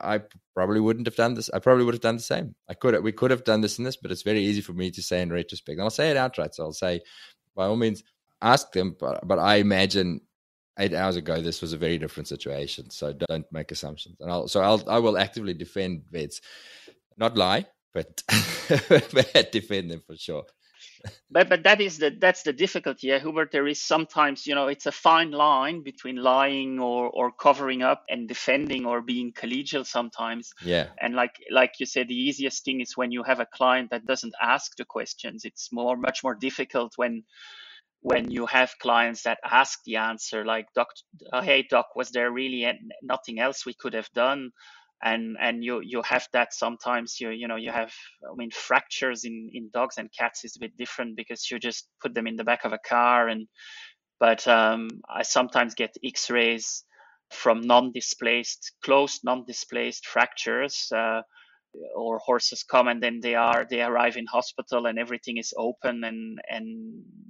I probably wouldn't have done this. I probably would have done the same. I could we could have done this and this, but it's very easy for me to say in retrospect. And I'll say it outright. So I'll say, by all means, ask them. But but I imagine eight hours ago this was a very different situation. So don't make assumptions. And I'll so I'll I will actively defend vets, not lie, but defend them for sure but but that is the that's the difficulty, yeah, Hubert. There is sometimes, you know, it's a fine line between lying or or covering up and defending or being collegial sometimes. Yeah. And like like you said, the easiest thing is when you have a client that doesn't ask the questions. It's more much more difficult when when you have clients that ask the answer like doc hey doc was there really nothing else we could have done and and you you have that sometimes you you know you have i mean fractures in in dogs and cats is a bit different because you just put them in the back of a car and but um, i sometimes get x-rays from non-displaced closed non-displaced fractures uh, or horses come and then they are they arrive in hospital and everything is open and and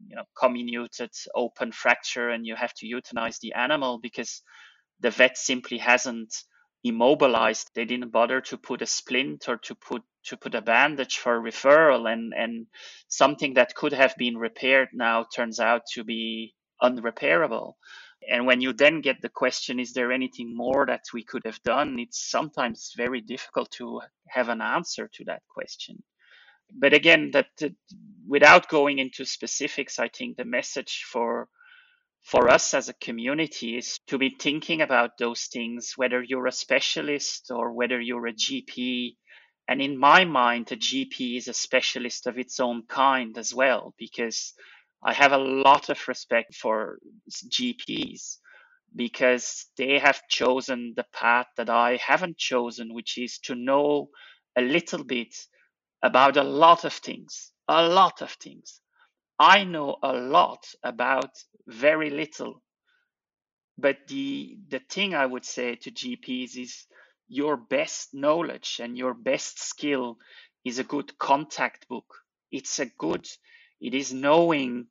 you know comminuted open fracture and you have to euthanize the animal because the vet simply hasn't immobilized. They didn't bother to put a splint or to put to put a bandage for referral and and something that could have been repaired now turns out to be unrepairable. And when you then get the question, is there anything more that we could have done? It's sometimes very difficult to have an answer to that question. But again, that, that without going into specifics, I think the message for for us as a community is to be thinking about those things, whether you're a specialist or whether you're a GP. And in my mind, a GP is a specialist of its own kind as well, because I have a lot of respect for GPs because they have chosen the path that I haven't chosen, which is to know a little bit about a lot of things, a lot of things. I know a lot about very little. But the the thing I would say to GPs is your best knowledge and your best skill is a good contact book. It's a good it is knowing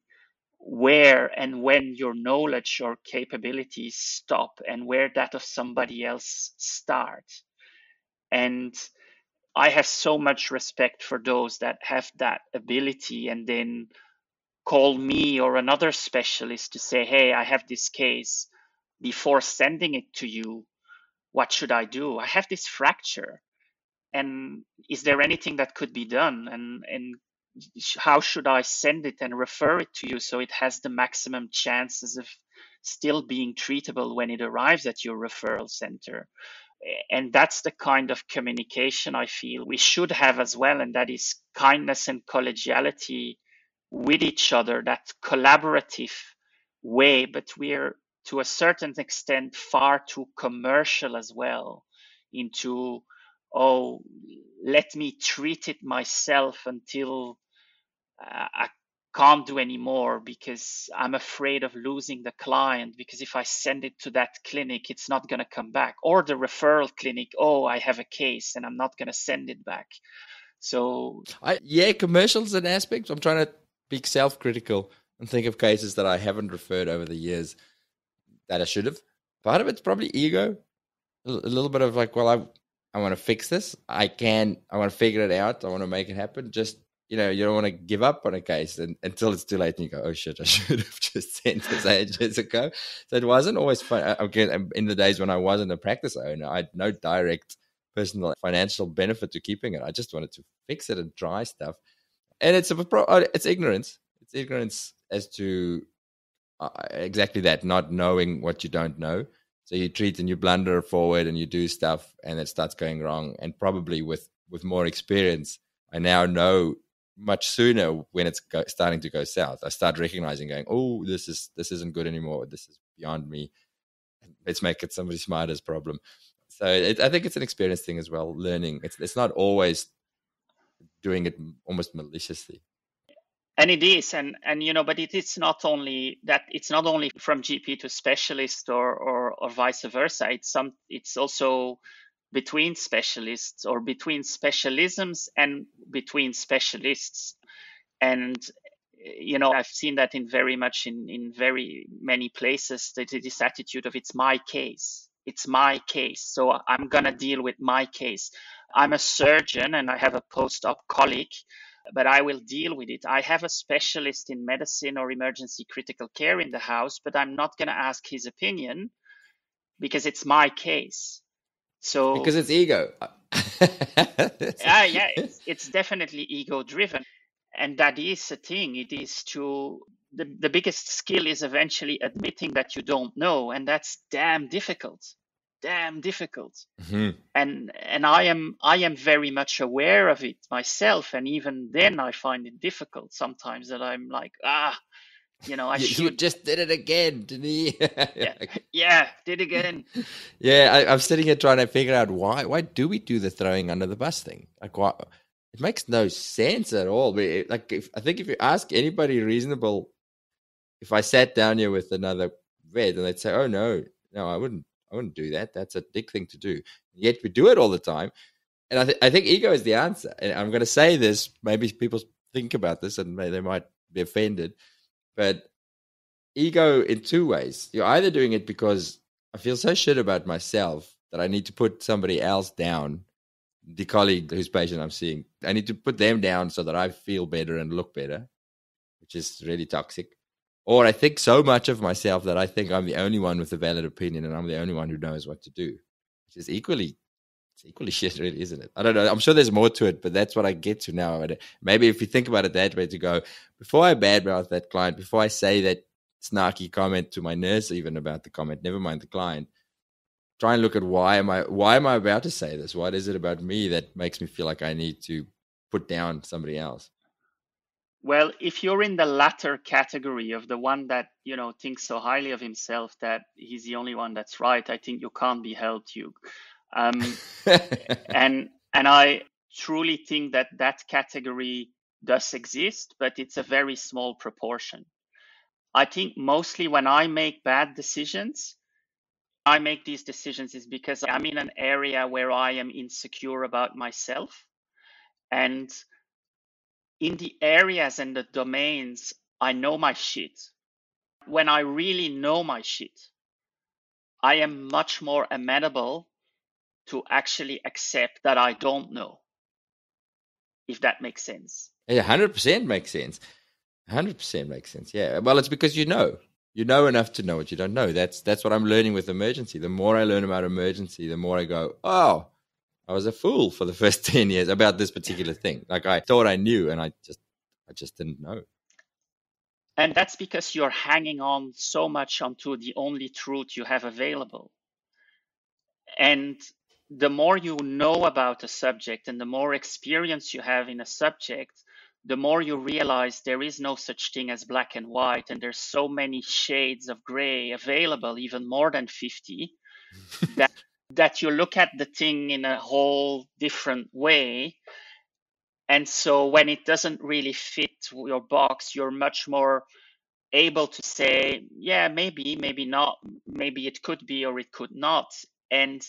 where and when your knowledge or capabilities stop and where that of somebody else start. And I have so much respect for those that have that ability and then call me or another specialist to say, hey, I have this case. Before sending it to you, what should I do? I have this fracture. And is there anything that could be done? And, and how should I send it and refer it to you so it has the maximum chances of still being treatable when it arrives at your referral center? And that's the kind of communication I feel we should have as well. And that is kindness and collegiality with each other, that collaborative way. But we're to a certain extent far too commercial as well into, oh, let me treat it myself until uh, I can't do anymore because I'm afraid of losing the client because if I send it to that clinic, it's not going to come back. Or the referral clinic, oh, I have a case and I'm not going to send it back. So, I, yeah, commercials and aspects. I'm trying to be self critical and think of cases that I haven't referred over the years that I should have. Part of it's probably ego, a little bit of like, well, I I want to fix this. I can. I want to figure it out. I want to make it happen. Just you know, you don't want to give up on a case and, until it's too late and you go, oh shit, I should have just sent this ages ago. So it wasn't always fun. Again, um, in the days when I wasn't a practice owner, I had no direct personal financial benefit to keeping it. I just wanted to fix it and try stuff. And it's a, uh, it's ignorance. It's ignorance as to uh, exactly that, not knowing what you don't know. So you treat and you blunder forward and you do stuff and it starts going wrong. And probably with, with more experience, I now know much sooner when it's go, starting to go south. I start recognizing, going, "Oh, this is this isn't good anymore. This is beyond me. Let's make it somebody smarter's problem." So it, I think it's an experience thing as well. Learning. It's it's not always doing it almost maliciously. And it is, and and you know, but it is not only that. It's not only from GP to specialist or or, or vice versa. It's some. It's also between specialists or between specialisms and between specialists. And you know, I've seen that in very much in, in very many places that this attitude of it's my case. It's my case. So I'm gonna deal with my case. I'm a surgeon and I have a post-op colleague, but I will deal with it. I have a specialist in medicine or emergency critical care in the house, but I'm not gonna ask his opinion because it's my case. So because it's ego. yeah, yeah, it's, it's definitely ego driven, and that is a thing. It is to the the biggest skill is eventually admitting that you don't know, and that's damn difficult, damn difficult. Mm-hmm. And and I am I am very much aware of it myself, and even then I find it difficult sometimes that I'm like ah you know, I you, should. You just did it again, didn't he? yeah, yeah, did again. Yeah, I, am sitting here trying to figure out why. Why do we do the throwing under the bus thing? Like, what? It makes no sense at all. but Like, if, I think if you ask anybody reasonable, if I sat down here with another vet and they'd say, "Oh no, no, I wouldn't, I wouldn't do that. That's a dick thing to do." Yet we do it all the time. And I, th- I think ego is the answer. And I'm going to say this. Maybe people think about this and they might be offended but ego in two ways. You're either doing it because I feel so shit about myself that I need to put somebody else down, the colleague whose patient I'm seeing. I need to put them down so that I feel better and look better, which is really toxic. Or I think so much of myself that I think I'm the only one with a valid opinion and I'm the only one who knows what to do, which is equally it's equally shit, really, isn't it? I don't know. I'm sure there's more to it, but that's what I get to now. Maybe if you think about it that way, to go before I badmouth that client, before I say that snarky comment to my nurse even about the comment, never mind the client. Try and look at why am I why am I about to say this? What is it about me that makes me feel like I need to put down somebody else? Well, if you're in the latter category of the one that, you know, thinks so highly of himself that he's the only one that's right, I think you can't be helped, Hugh. Um, and and I truly think that that category does exist, but it's a very small proportion. I think mostly when I make bad decisions, I make these decisions is because I'm in an area where I am insecure about myself. And in the areas and the domains, I know my shit. When I really know my shit, I am much more amenable to actually accept that I don't know, if that makes sense. Yeah, 100% makes sense. 100% makes sense. Yeah. Well, it's because you know. You know enough to know what you don't know. That's that's what I'm learning with emergency. The more I learn about emergency, the more I go, "Oh, I was a fool for the first 10 years about this particular thing. Like I thought I knew and I just I just didn't know." And that's because you're hanging on so much onto the only truth you have available. And the more you know about a subject and the more experience you have in a subject, the more you realize there is no such thing as black and white, and there's so many shades of gray available, even more than 50, that, that you look at the thing in a whole different way. And so when it doesn't really fit your box, you're much more able to say, yeah, maybe, maybe not, maybe it could be or it could not. And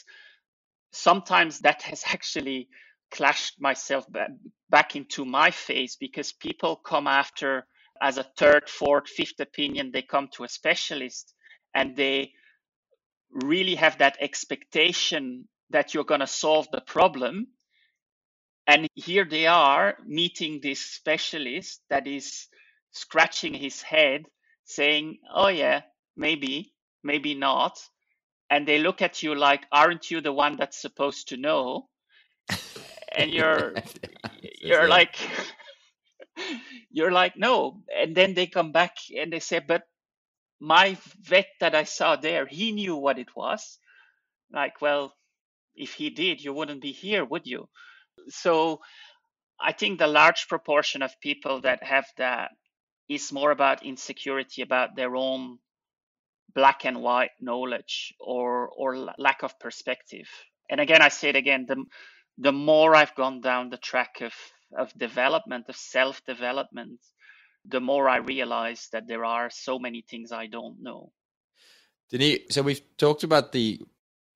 sometimes that has actually clashed myself back into my face because people come after as a third, fourth, fifth opinion, they come to a specialist and they really have that expectation that you're going to solve the problem. And here they are meeting this specialist that is scratching his head, saying, Oh, yeah, maybe, maybe not. And they look at you like, Aren't you the one that's supposed to know? and you're you're like you're like no and then they come back and they say but my vet that i saw there he knew what it was. Like well if he did you wouldn't be here would you? So i think the large proportion of people that have that is more about insecurity about their own black and white knowledge or or lack of perspective. And again i say it again the the more I've gone down the track of, of development, of self development, the more I realize that there are so many things I don't know. Denis, so we've talked about the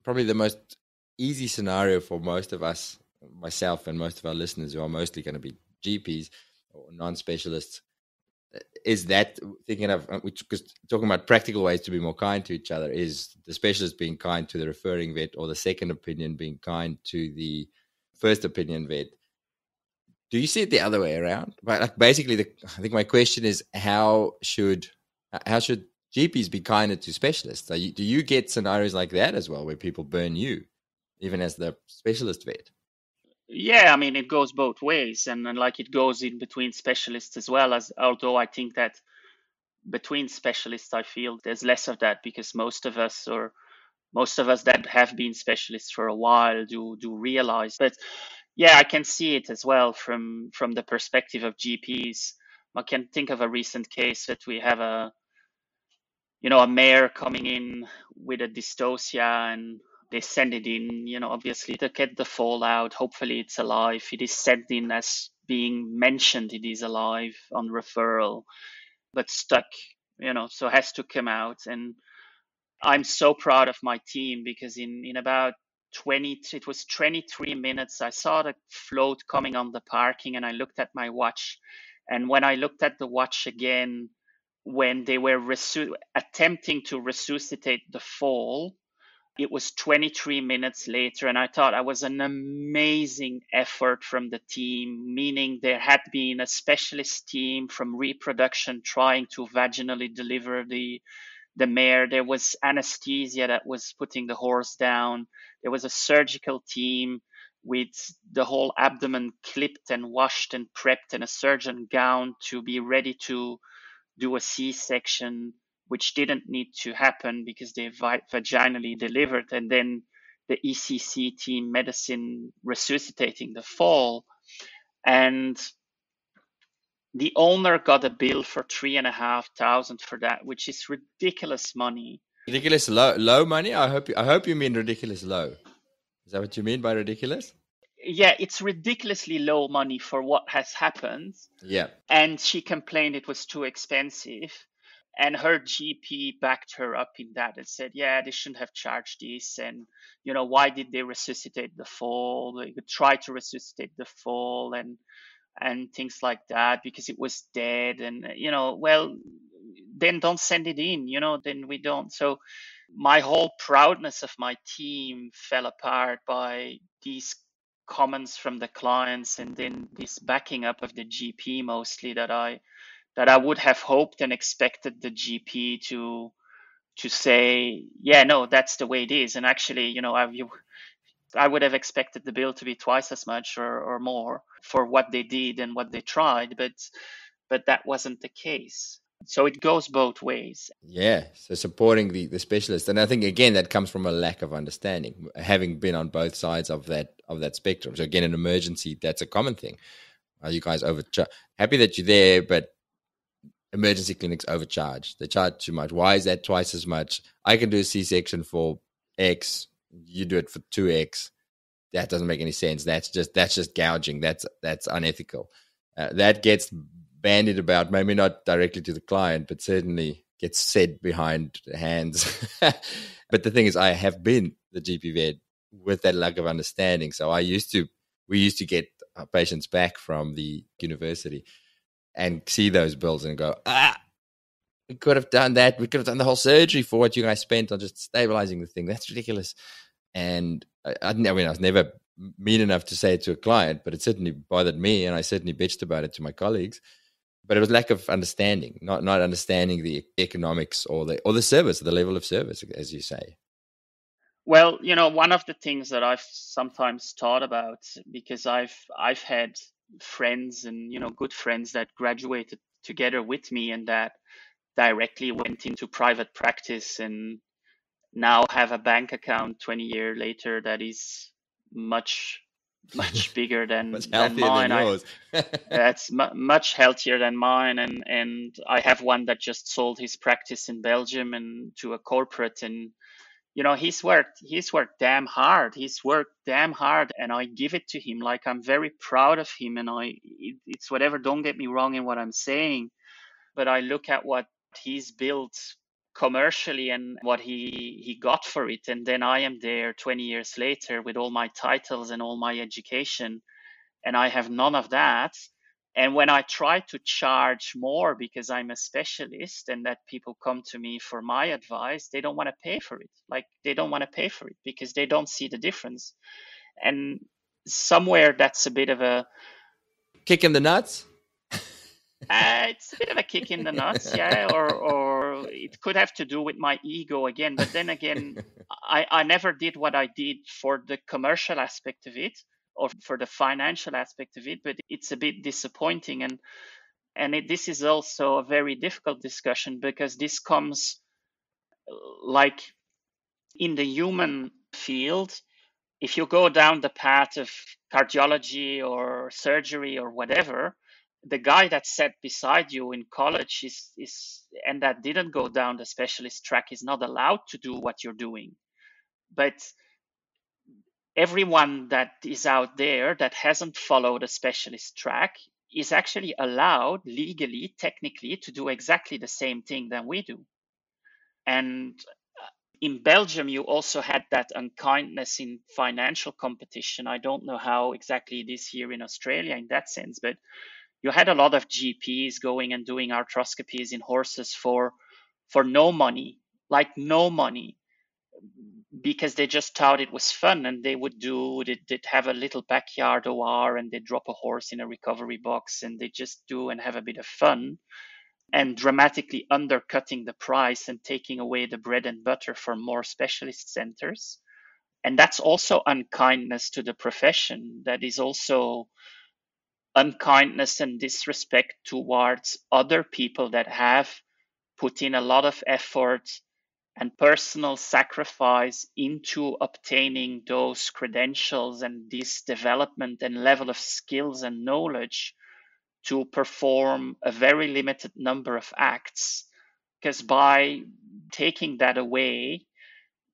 probably the most easy scenario for most of us, myself and most of our listeners who are mostly going to be GPs or non specialists. Is that thinking of uh, because talking about practical ways to be more kind to each other is the specialist being kind to the referring vet or the second opinion being kind to the first opinion vet. Do you see it the other way around? But like basically, the, I think my question is how should how should GPs be kinder to specialists? You, do you get scenarios like that as well, where people burn you, even as the specialist vet? Yeah, I mean it goes both ways, and, and like it goes in between specialists as well. As although I think that between specialists, I feel there's less of that because most of us or most of us that have been specialists for a while do do realize but yeah i can see it as well from from the perspective of gps i can think of a recent case that we have a you know a mare coming in with a dystocia and they send it in you know obviously to get the foal out. Hopefully it's alive. It is sent in as being mentioned. It is alive on referral but stuck you know so has to come out. And I'm so proud of my team because in, in about 20, it was 23 minutes, I saw the float coming on the parking and I looked at my watch. And when I looked at the watch again, when they were resu- attempting to resuscitate the foal, it was 23 minutes later. And I thought it was an amazing effort from the team, meaning there had been a specialist team from reproduction trying to vaginally deliver the the mare. There was anesthesia that was putting the horse down. There was a surgical team with the whole abdomen clipped and washed and prepped in a surgeon gown to be ready to do a C-section which didn't need to happen because they vaginally delivered, and then the ECC team medicine resuscitating the foal. And the owner got a bill for three and a half thousand for that, which is ridiculous money. Ridiculous low low money. I hope you, I hope you mean ridiculous low. Is that what you mean by ridiculous? Yeah, it's ridiculously low money for what has happened. Yeah. And she complained it was too expensive. And her GP backed her up in that and said, yeah, they shouldn't have charged this. And, you know, why did they resuscitate the foal? They could try to resuscitate the foal and and things like that because it was dead. And, you know, well, then don't send it in, you know, then we don't. So my whole proudness of my team fell apart by these comments from the clients and then this backing up of the GP mostly that I that I would have hoped and expected the GP to to say, yeah, no, that's the way it is. And actually, you know, I I would have expected the bill to be twice as much or, or more for what they did and what they tried, but but that wasn't the case. So it goes both ways. Yeah. So supporting the, the specialist. And I think again that comes from a lack of understanding, having been on both sides of that of that spectrum. So again, an emergency, that's a common thing. Are you guys over happy that you're there, but emergency clinics overcharge. They charge too much. Why is that twice as much? I can do a C section for X, you do it for two X. That doesn't make any sense. That's just that's just gouging. That's that's unethical. Uh, that gets bandied about, maybe not directly to the client, but certainly gets said behind hands. but the thing is, I have been the GP vet with that lack of understanding. So I used to, we used to get patients back from the university and see those bills and go, ah, we could have done that. We could have done the whole surgery for what you guys spent on just stabilizing the thing. That's ridiculous. And I, I, mean, I was never mean enough to say it to a client, but it certainly bothered me, and I certainly bitched about it to my colleagues. But it was lack of understanding, not not understanding the economics or the or the service, the level of service, as you say. Well, you know, one of the things that I've sometimes thought about because I've I've had friends and you know good friends that graduated together with me and that directly went into private practice and now have a bank account 20 years later that is much much bigger than, much than mine. Than that's m- much healthier than mine, and and I have one that just sold his practice in Belgium and to a corporate, and you know he's worked he's worked damn hard. He's worked damn hard, and I give it to him. Like I'm very proud of him, and I it, it's whatever. Don't get me wrong in what I'm saying, but I look at what he's built commercially and what he he got for it. And then i am there 20 years later with all my titles and all my education and i have none of that. And when i try to charge more because i'm a specialist and that people come to me for my advice they don't want to pay for it. Like they don't want to pay for it because they don't see the difference. And somewhere that's a bit of a kick in the nuts? Uh, it's a bit of a kick in the nuts, yeah, or or it could have to do with my ego again. But then again, I I never did what I did for the commercial aspect of it or for the financial aspect of it. But it's a bit disappointing, and and it, this is also a very difficult discussion because this comes uh, like in the human field. If you go down the path of cardiology or surgery or whatever, the guy that sat beside you in college is is and that didn't go down the specialist track is not allowed to do what you're doing but everyone that is out there that hasn't followed a specialist track is actually allowed legally technically to do exactly the same thing that we do and uh, in Belgium, you also had that unkindness in financial competition. I don't know how exactly it is here in Australia in that sense, but you had a lot of GPs going and doing arthroscopies in horses for for no money, like no money, because they just thought it was fun and they would do they would have a little backyard OR and they drop a horse in a recovery box and they just do and have a bit of fun and dramatically undercutting the price and taking away the bread and butter for more specialist centers. And that's also unkindness to the profession. That is also unkindness and disrespect towards other people that have put in a lot of effort and personal sacrifice into obtaining those credentials and this development and level of skills and knowledge to perform a very limited number of acts. Because by taking that away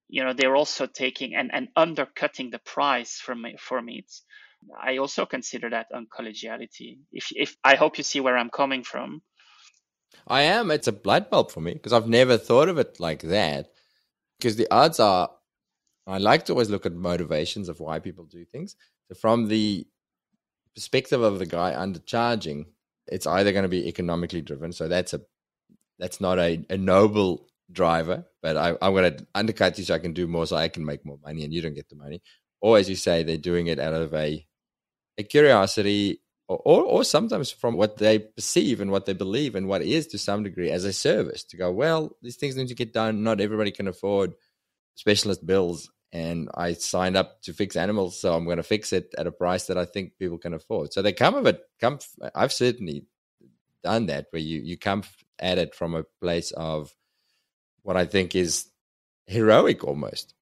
you know they're also taking and, and undercutting the price for me it's, i also consider that uncollegiality if if i hope you see where i'm coming from I am. It's a light bulb for me because I've never thought of it like that. Because the odds are, I like to always look at motivations of why people do things. So from the perspective of the guy undercharging, it's either going to be economically driven. So that's a that's not a, a noble driver, but I, I'm going to undercut you so I can do more, so I can make more money, and you don't get the money. Or as you say, they're doing it out of a a curiosity or, or sometimes from what they perceive and what they believe and what is to some degree as a service to go well these things need to get done. Not everybody can afford specialist bills and i signed up to fix animals so i'm going to fix it at a price that i think people can afford. So they come of it come i've certainly done that where you you come at it from a place of what i think is heroic almost.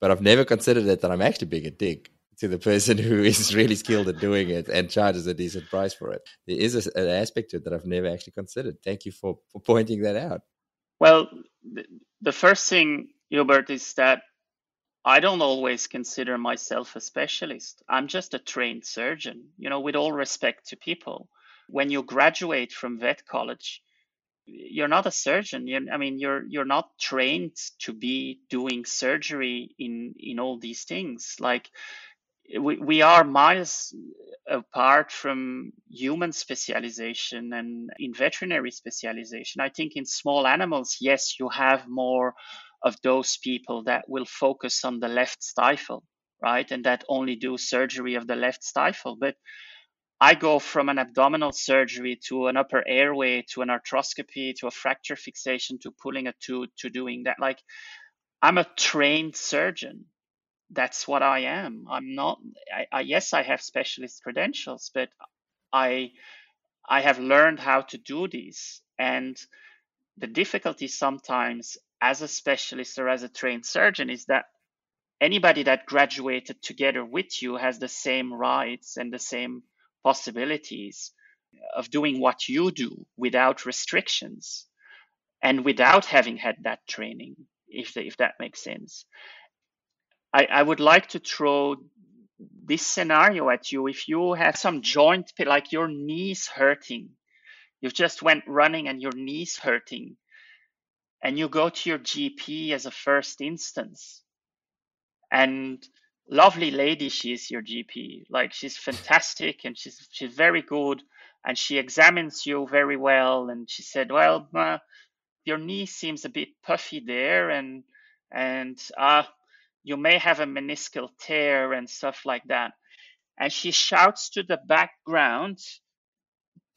But i've never considered it that i'm actually being a dick to the person who is really skilled at doing it and charges a decent price for it. There is a, an aspect to it that I've never actually considered. Thank you for, for pointing that out. Well, the first thing, Hubert, is that I don't always consider myself a specialist. I'm just a trained surgeon, you know, with all respect to people. When you graduate from vet college, you're not a surgeon. you I mean, you're you're not trained to be doing surgery in in all these things. Like we, we are miles apart from human specialization and in veterinary specialization. I think in small animals, yes, you have more of those people that will focus on the left stifle, right? And that only do surgery of the left stifle. But I go from an abdominal surgery to an upper airway to an arthroscopy to a fracture fixation to pulling a tooth to doing that. Like I'm a trained surgeon that's what I am. I'm not. I, I, yes, I have specialist credentials, but I I have learned how to do these. And the difficulty sometimes, as a specialist or as a trained surgeon, is that anybody that graduated together with you has the same rights and the same possibilities of doing what you do without restrictions and without having had that training if, if that makes sense I, I would like to throw this scenario at you. If you have some joint, like your knees hurting, you just went running and your knees hurting, and you go to your GP as a first instance, and lovely lady she is your gp like she's fantastic and she's she's very good and she examines you very well and she said well uh, your knee seems a bit puffy there and and uh you may have a meniscal tear and stuff like that. And she shouts to the background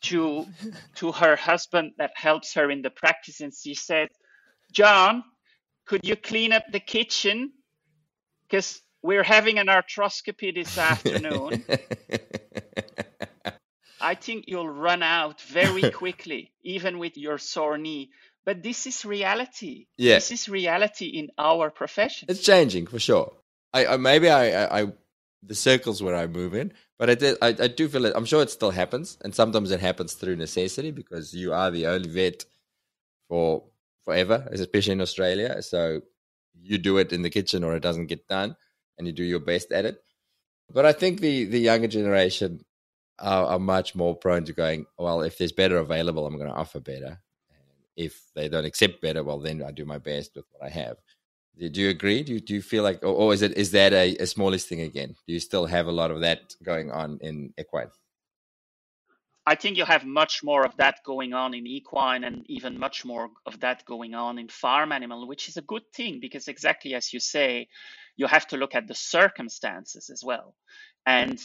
to to her husband that helps her in the practice and she said, John, could you clean up the kitchen? Because we're having an arthroscopy this afternoon. I think you'll run out very quickly, even with your sore knee. But this is reality. Yeah. This is reality in our profession. It's changing for sure. I, I maybe I, I, I, the circles where I move in, but I did I, I do feel it. I'm sure it still happens, and sometimes it happens through necessity because you are the only vet for forever, especially in Australia. So you do it in the kitchen or it doesn't get done, and you do your best at it. But I think the the younger generation are, are much more prone to going, well, if there's better available, I'm going to offer better if they don't accept better, well, then I do my best with what I have. Do you agree? Do you, do you feel like, or, or is it is that a, a smallest thing again? Do you still have a lot of that going on in equine? I think you have much more of that going on in equine and even much more of that going on in farm animal, which is a good thing because exactly as you say, you have to look at the circumstances as well. And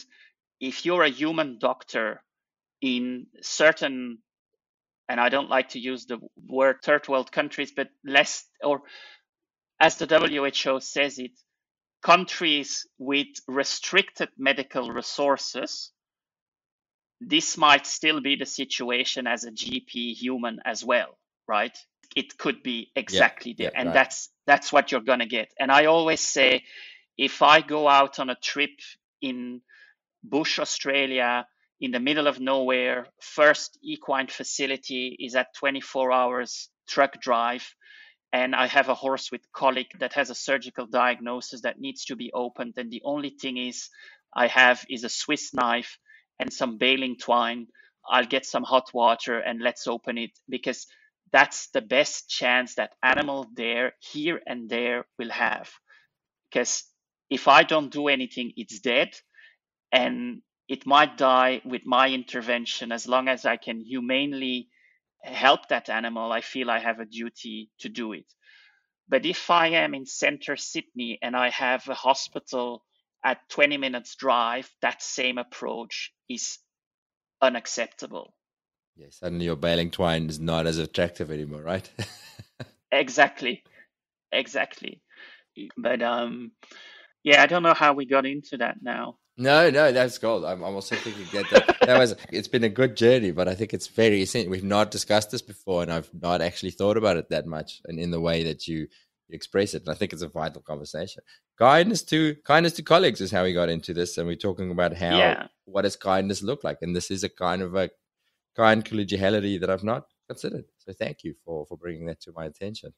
if you're a human doctor in certain and I don't like to use the word third world countries, but less, or as the WHO says it, countries with restricted medical resources, this might still be the situation as a GP human as well, right? it could be exactly yeah, there and right. that's that's what you're going to get and i always say if i go out on a trip in bush australia in the middle of nowhere. First equine facility is at 24 hours truck drive. And i have a horse with colic that has a surgical diagnosis that needs to be opened. And the only thing is i have is a swiss knife and some baling twine. I'll get some hot water and let's open it because that's the best chance that animal there here and there will have. Because if i don't do anything it's dead. And it might die with my intervention. As long as i can humanely help that animal i feel i have a duty to do it. But if i am in center sydney and i have a hospital at 20 minutes drive that same approach is unacceptable. Yeah, suddenly your baling twine is not as attractive anymore, right? exactly. Exactly. But um yeah i don't know how we got into that now no, no, that's gold. I'm, I'm also thinking that, that that was it's been a good journey, but I think it's very essential. We've not discussed this before, and I've not actually thought about it that much, and in the way that you express it. And I think it's a vital conversation. Kindness to kindness to colleagues is how we got into this, and we're talking about how Yeah. what does kindness look like, and this is a kind of a kind collegiality that I've not considered. So thank you for for bringing that to my attention.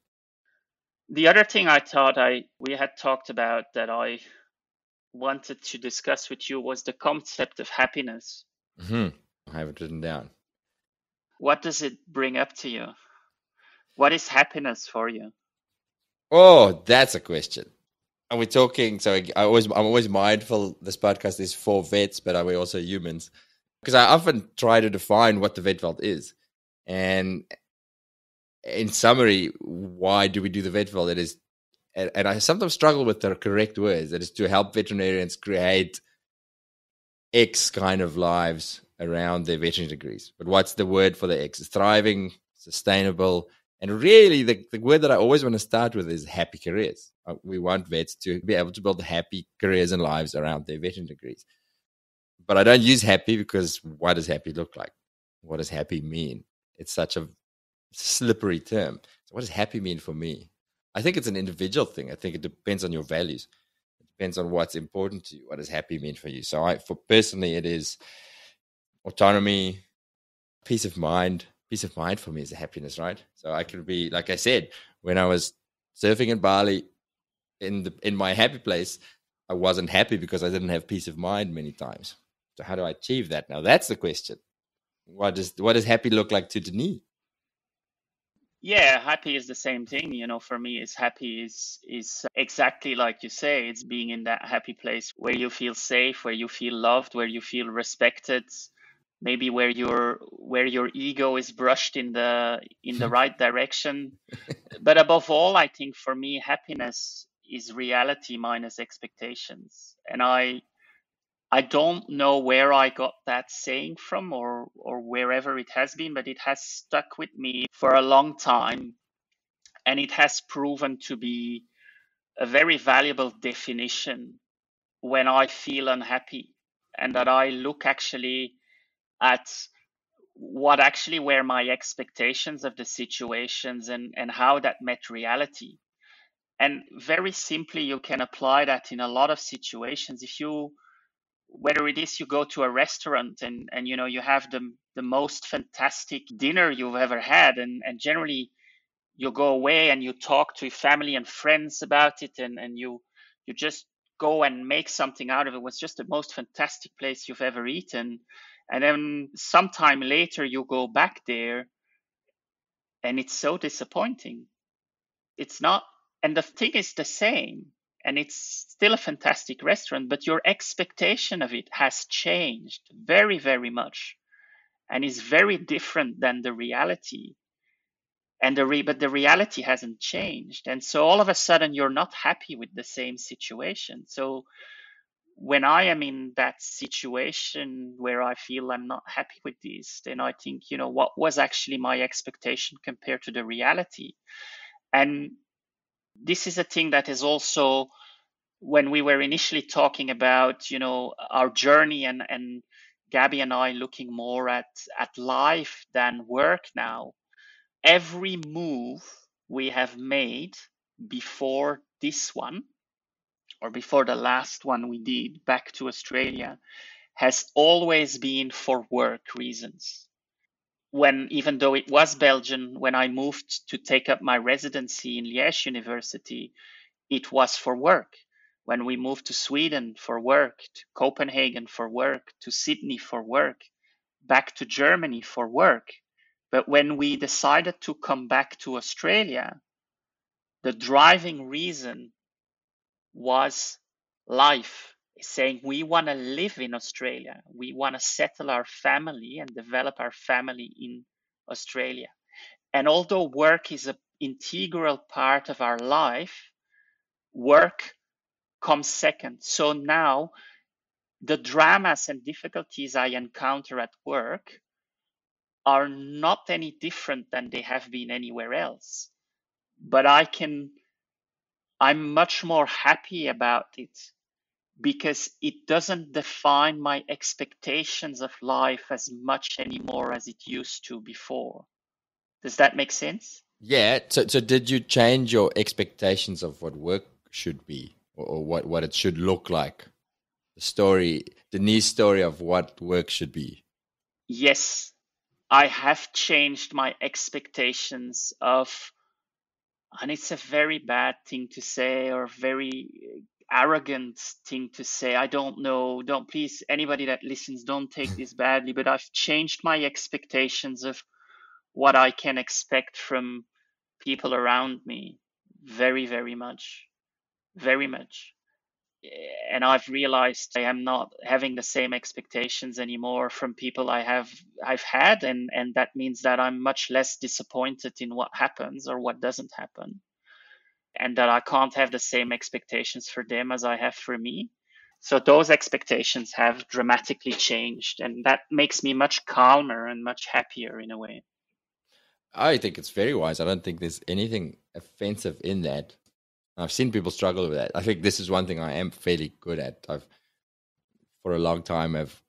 the other thing i thought i we had talked about that i wanted to discuss with you was the concept of happiness hmm I have it written down. what does it bring up to you what is happiness for you Oh, that's a question. Are we talking? So I always, I'm always mindful. This podcast is for vets, but are we also humans? Because I often try to define what the vet vault is, and in summary, why do we do the vet vault? It is, and, and I sometimes struggle with the correct words. That is to help veterinarians create X kind of lives around their veterinary degrees. But what's the word for the X? It's thriving, sustainable, and really, the, the word that I always want to start with is happy careers. Uh, We want vets to be able to build happy careers and lives around their veterinary degrees. But I don't use happy because what does happy look like? What does happy mean? It's such a slippery term. So, what does happy mean for me? I think it's an individual thing. I think it depends on your values. It depends on what's important to you. What does happy mean for you? So, I, for personally, it is autonomy, peace of mind. Peace of mind for me is happiness, right? So I could be, like I said, when I was surfing in Bali, in the in my happy place, I wasn't happy because I didn't have peace of mind many times. So how do I achieve that? Now that's the question. What does what does happy look like to Denis? Yeah happy is the same thing you know for me is happy is is exactly like you say it's being in that happy place where you feel safe where you feel loved where you feel respected maybe where your where your ego is brushed in the in the right direction. But above all i think for me happiness is reality minus expectations. And i i don't know where i got that saying from or or wherever it has been but it has stuck with me for a long time and it has proven to be a very valuable definition when i feel unhappy and that i look actually at what actually were my expectations of the situations and, and how that met reality. And very simply, you can apply that in a lot of situations. If you, whether it is you go to a restaurant and, and you know, you have the, the most fantastic dinner you've ever had, and, and generally you go away and you talk to your family and friends about it, and, and you, you just go and make something out of it. It was just the most fantastic place you've ever eaten and then sometime later you go back there and it's so disappointing it's not and the thing is the same and it's still a fantastic restaurant but your expectation of it has changed very very much and is very different than the reality. And the re- but the reality hasn't changed. And so all of a sudden you're not happy with the same situation. So when I am in that situation where I feel I'm not happy with this, then I think, you know, what was actually my expectation compared to the reality? And this is a thing that is also when we were initially talking about, you know, our journey and, and Gabby and I looking more at, at life than work now. every move we have made before this one or before the last one we did back to Australia has always been for work reasons. When, even though it was Belgian, when I moved to take up my residency in Liège University, it was for work. When we moved to Sweden for work, to Copenhagen for work, to Sydney for work, back to Germany for work. But when we decided to come back to Australia, the driving reason was life, saying we want to live in Australia. We want to settle our family and develop our family in Australia. And although work is an integral part of our life, work comes second. So now the dramas and difficulties I encounter at work are not any different than they have been anywhere else. But I can, I'm much more happy about it because it doesn't define my expectations of life as much anymore as it used to before. Does that make sense? Yeah. So, so did you change your expectations of what work should be or, or what, what it should look like? The story, Denis's story of what work should be. Yes, I have changed my expectations of, and it's a very bad thing to say or very arrogant thing to say. I don't know. Don't please, anybody that listens, don't take hmm. this badly, but I've changed my expectations of what I can expect from people around me very, very much. Very much. And I've realized I am not having the same expectations anymore from people I have I've had and, and that means that I'm much less disappointed in what happens or what doesn't happen and that I can't have the same expectations for them as I have for me. So those expectations have dramatically changed, and that makes me much calmer and much happier in a way. I think it's very wise. I don't think there's anything offensive in that. I've seen people struggle with that. I think this is one thing I am fairly good at. I've for a long time have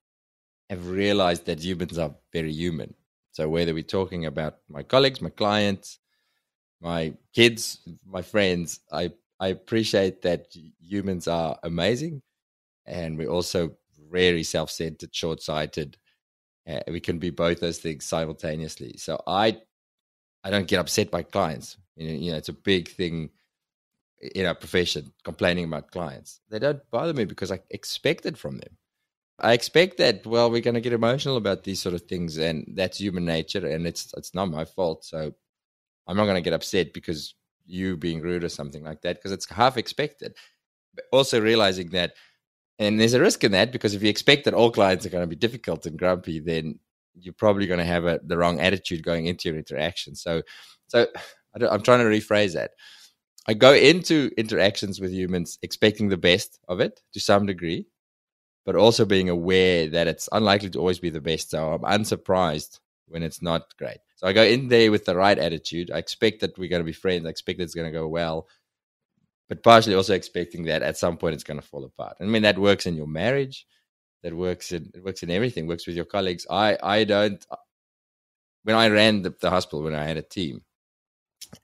have realized that humans are very human. So whether we're talking about my colleagues, my clients, my kids, my friends, I I appreciate that humans are amazing, and we're also very self-centered, short-sighted. Uh, we can be both those things simultaneously. So I I don't get upset by clients. You know, you know, it's a big thing in our profession, complaining about clients. They don't bother me because I expect it from them. I expect that well, we're going to get emotional about these sort of things, and that's human nature, and it's it's not my fault. So I'm not going to get upset because you being rude or something like that because it's half expected. But also realizing that, and there's a risk in that because if you expect that all clients are going to be difficult and grumpy, then you're probably going to have a, the wrong attitude going into your interaction. So, so I'm trying to rephrase that. I go into interactions with humans expecting the best of it to some degree, but also being aware that it's unlikely to always be the best. So I'm unsurprised when it's not great. So I go in there with the right attitude. I expect that we're going to be friends. I expect it's going to go well, but partially also expecting that at some point it's going to fall apart. I mean that works in your marriage, that works in it works in everything. Works with your colleagues. I I don't. Uh, when I ran the, the hospital, when I had a team,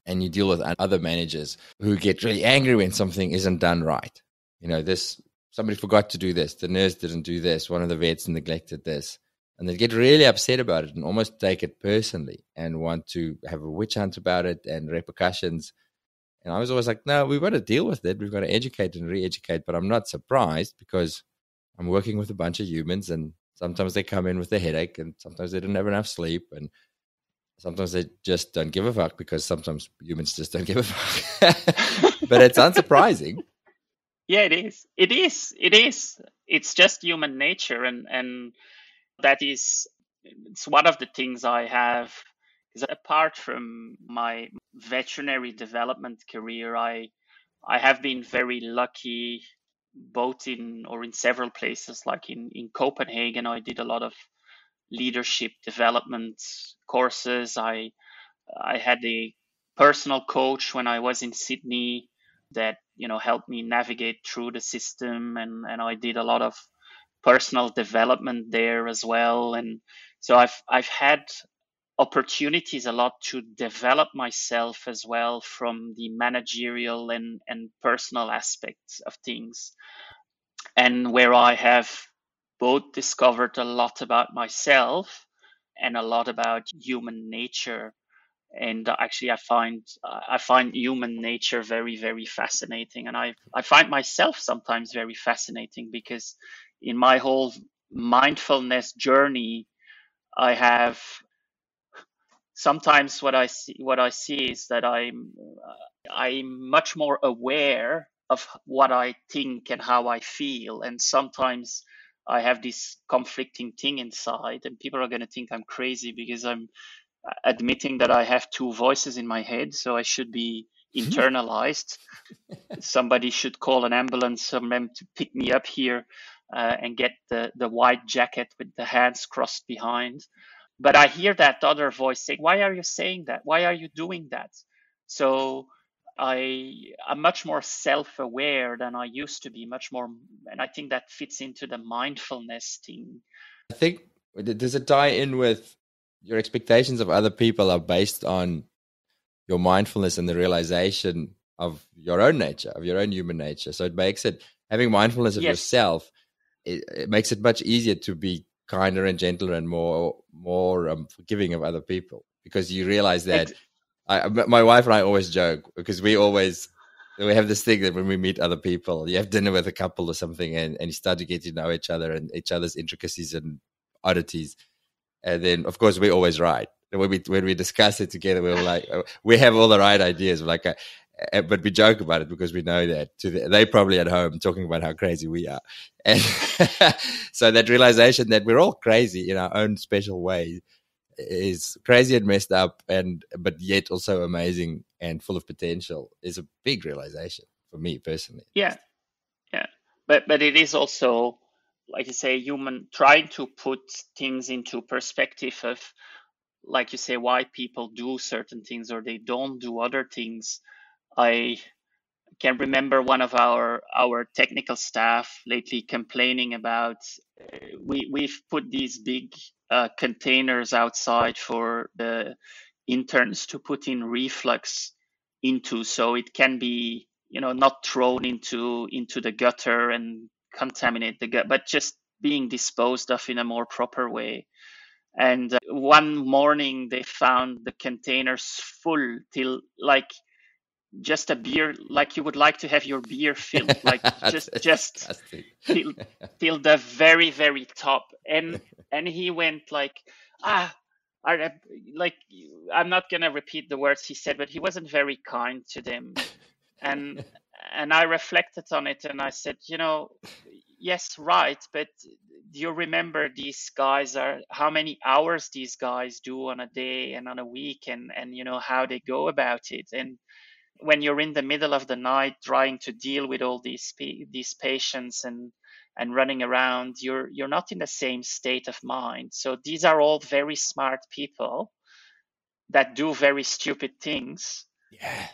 and you deal with other managers who get really angry when something isn't done right. You know, this somebody forgot to do this. The nurse didn't do this. One of the vets neglected this and they get really upset about it and almost take it personally and want to have a witch hunt about it and repercussions. And I was always like, no, we've got to deal with it. We've got to educate and re educate. But I'm not surprised because I'm working with a bunch of humans and sometimes they come in with a headache and sometimes they don't have enough sleep and sometimes they just don't give a fuck because sometimes humans just don't give a fuck. but it's unsurprising. Yeah, it is. It is. It is. It's just human nature and and that is it's one of the things I have because apart from my veterinary development career, I I have been very lucky both in or in several places like in, in Copenhagen I did a lot of leadership development courses. I I had a personal coach when I was in Sydney that you know helped me navigate through the system and and I did a lot of personal development there as well. And so I've I've had opportunities a lot to develop myself as well from the managerial and, and personal aspects of things. And where I have both discovered a lot about myself and a lot about human nature. And actually, I find I find human nature very, very fascinating, and I I find myself sometimes very fascinating because in my whole mindfulness journey, I have sometimes what I see what I see is that I'm uh, I'm much more aware of what I think and how I feel, and sometimes I have this conflicting thing inside, and people are going to think I'm crazy because I'm uh, admitting that I have two voices in my head, so I should be internalized. Somebody should call an ambulance for them to pick me up here uh, and get the, the white jacket with the hands crossed behind. But I hear that other voice saying, Why are you saying that? Why are you doing that? So I am much more self-aware than I used to be, much more, and I think that fits into the mindfulness thing. I think does it tie in with your expectations of other people are based on your mindfulness and the realization of your own nature, of your own human nature. So it makes it having mindfulness of yes. yourself. It, it, makes it much easier to be kinder and gentler and more more um, forgiving of other people because you realize that I, my wife and I always joke because we always we have this thing that when we meet other people, you have dinner with a couple or something, and, and you start to get to know each other and each other's intricacies and oddities, and then of course we're always right. when we when we discuss it together, we're like uh, we have all the right ideas. We're like, uh, Eh, but we joke about it because we know that the, they probably at home talking about how crazy we are, and so that realization that we're all crazy in our own special way is crazy and messed up and but yet also amazing and full of potential is a big realization for me personally. Yeah. Yeah. But but it is also like you say human trying to put things into perspective of like you say why people do certain things or they don't do other things i can remember one of our our technical staff lately complaining about uh, we we've put these big uh, containers outside for the interns to put in reflux into so it can be you know not thrown into into the gutter and contaminate the gut but just being disposed of in a more proper way. And uh, one morning they found the containers full till like just a beer like you would like to have your beer filled like just just till, till the very very top. And and he went like ah I, like i'm not gonna repeat the words he said but he wasn't very kind to them. And and i reflected on it and i said you know yes right but do you remember these guys are how many hours these guys do on a day and on a week and and you know how they go about it? And when you're in the middle of the night trying to deal with all these these patients and and running around you're you're not in the same state of mind. So these are all very smart people that do very stupid things yeah.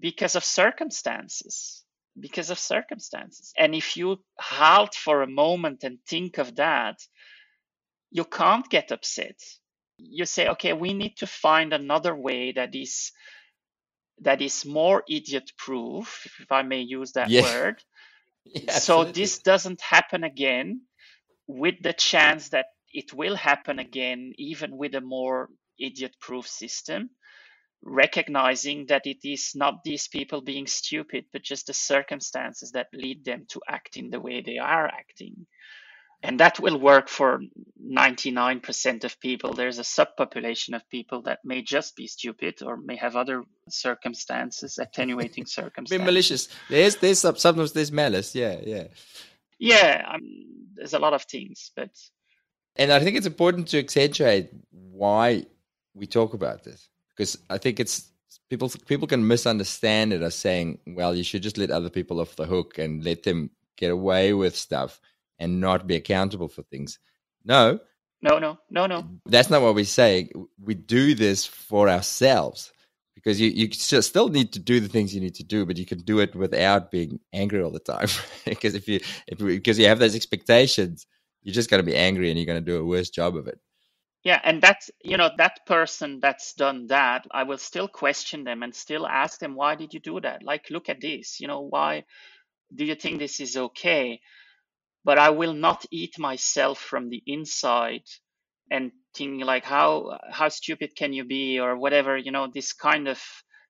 because of circumstances because of circumstances. And if you halt for a moment and think of that you can't get upset. You say okay we need to find another way that is that is more idiot proof, if I may use that yeah. word. Yeah, so this doesn't happen again with the chance that it will happen again, even with a more idiot proof system, recognizing that it is not these people being stupid, but just the circumstances that lead them to act in the way they are acting and that will work for 99% of people. There's a subpopulation of people that may just be stupid or may have other circumstances, attenuating circumstances. Be malicious. There's there's sometimes there's malice. Yeah, yeah, yeah. Um, there's a lot of things, but and I think it's important to accentuate why we talk about this because I think it's people people can misunderstand it as saying, well, you should just let other people off the hook and let them get away with stuff and not be accountable for things. No. No, no, no, no. That's not what we say. We do this for ourselves because you, you still need to do the things you need to do, but you can do it without being angry all the time. because if you, if, because you have those expectations, you're just going to be angry and you're going to do a worse job of it. Yeah, and that's, you know, that person that's done that, I will still question them and still ask them, why did you do that? Like, look at this, you know, why do you think this is okay? But I will not eat myself from the inside and think like, how how stupid can you be or whatever, you know, this kind of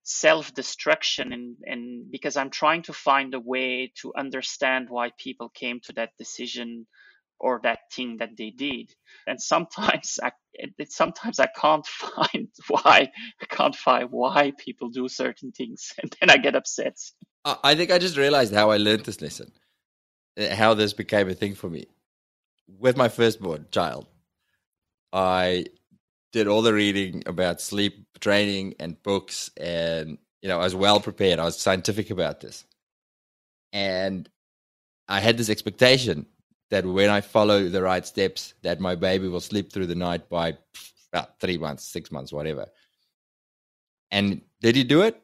self-destruction and and because I'm trying to find a way to understand why people came to that decision or that thing that they did. And sometimes I it, sometimes I can't find why I can't find why people do certain things, and then I get upset. I think I just realized how I learned this lesson, how this became a thing for me. With my firstborn child, I did all the reading about sleep training and books, and you know I was well prepared. I was scientific about this, and I had this expectation that when I follow the right steps, that my baby will sleep through the night by about three months, six months, whatever. And did he do it?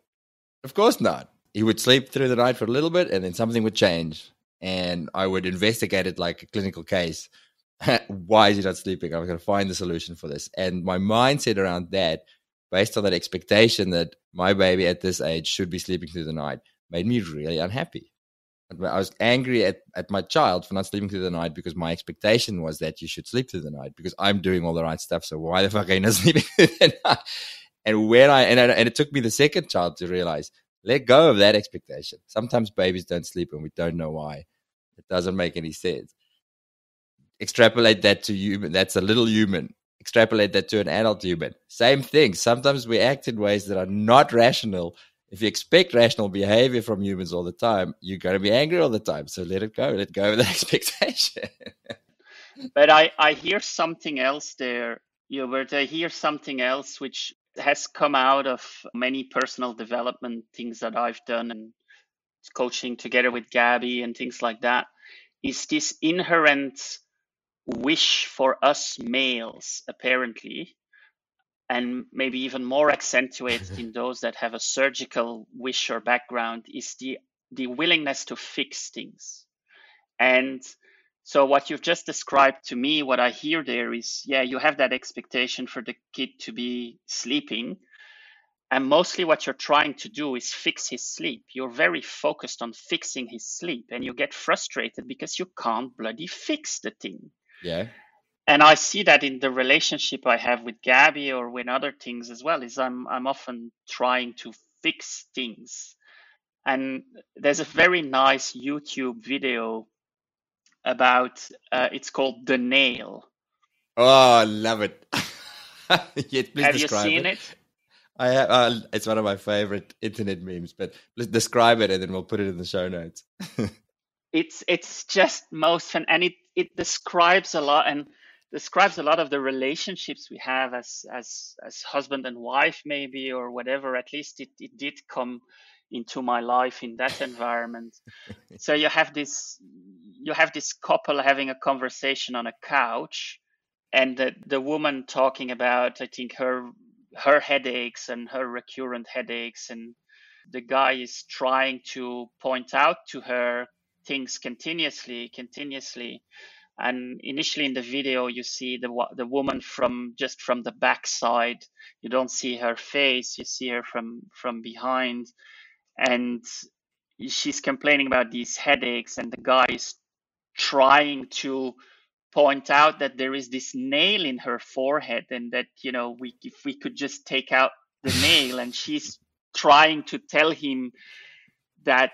Of course not. He would sleep through the night for a little bit, and then something would change, and I would investigate it like a clinical case. Why is he not sleeping? I'm going to find the solution for this. And my mindset around that, based on that expectation that my baby at this age should be sleeping through the night, made me really unhappy. I was angry at, at my child for not sleeping through the night because my expectation was that you should sleep through the night because I'm doing all the right stuff. So why the fuck ain't I sleeping through the night? And when I and, I, and it took me the second child to realize, let go of that expectation. Sometimes babies don't sleep and we don't know why. It doesn't make any sense. Extrapolate that to human. That's a little human. Extrapolate that to an adult human. Same thing. Sometimes we act in ways that are not rational if you expect rational behavior from humans all the time, you're going to be angry all the time. So let it go. Let go of the expectation. but I, I hear something else there, Hubert. I hear something else which has come out of many personal development things that I've done and coaching together with Gabby and things like that. Is this inherent wish for us males, apparently, and maybe even more accentuated in those that have a surgical wish or background is the the willingness to fix things and so what you've just described to me what i hear there is yeah you have that expectation for the kid to be sleeping. And mostly what you're trying to do is fix his sleep. You're very focused on fixing his sleep and you get frustrated because you can't bloody fix the thing. Yeah. And I see that in the relationship I have with Gabby or with other things as well. Is I'm I'm often trying to fix things, and there's a very nice YouTube video about uh, it's called the nail. Oh, I love it. yeah, have you seen it? it? I have, uh, it's one of my favorite internet memes, but let's describe it and then we'll put it in the show notes. it's it's just most fun and it it describes a lot and describes a lot of the relationships we have as as as husband and wife maybe or whatever at least it, it did come into my life in that environment. So you have this you have this couple having a conversation on a couch and the, the woman talking about i think her her headaches and her recurrent headaches and the guy is trying to point out to her things continuously continuously. And initially in the video you see the the woman from just from the back side you don't see her face you see her from from behind and she's complaining about these headaches and the guy is trying to point out that there is this nail in her forehead and that you know we if we could just take out the nail and she's trying to tell him that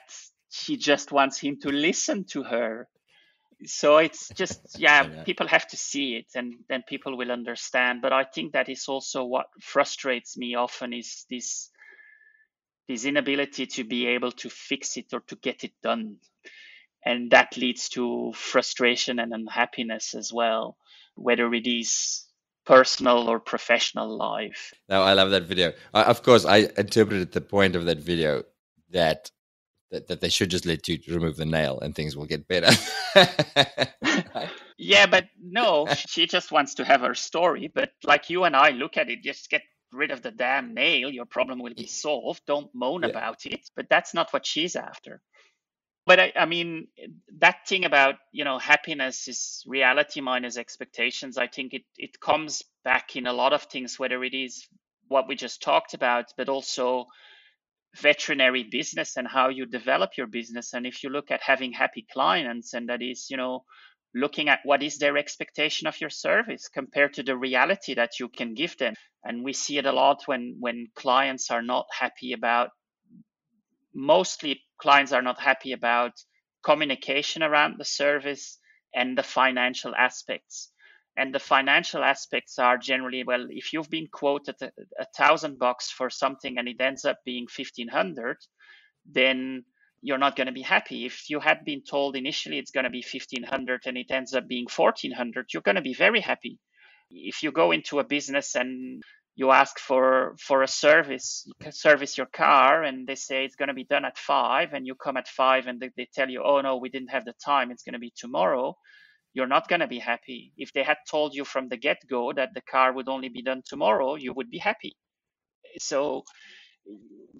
she just wants him to listen to her. So it's just yeah, yeah, people have to see it and then people will understand. But i think that is also what frustrates me often is this this inability to be able to fix it or to get it done and that leads to frustration and unhappiness as well whether it is personal or professional life now i love that video I, of course i interpreted the point of that video that that, that they should just let you remove the nail and things will get better. yeah, but no, she just wants to have her story. But like you and I look at it, just get rid of the damn nail, your problem will be solved. Don't moan yeah. about it. But that's not what she's after. but I, I mean that thing about you know happiness is reality minus expectations i think it it comes back in a lot of things whether it is what we just talked about but also veterinary business and how you develop your business and if you look at having happy clients and that is you know looking at what is their expectation of your service compared to the reality that you can give them and we see it a lot when when clients are not happy about mostly clients are not happy about communication around the service and the financial aspects. And the financial aspects are generally well, if you've been quoted a, a thousand bucks for something and it ends up being fifteen hundred, then you're not going to be happy. If you had been told initially it's going to be fifteen hundred and it ends up being fourteen hundred, you're going to be very happy. If you go into a business and you ask for for a service service your car and they say it's going to be done at five and you come at five and they, they tell you oh no we didn't have the time it's going to be tomorrow you're not going to be happy if they had told you from the get-go that the car would only be done tomorrow you would be happy so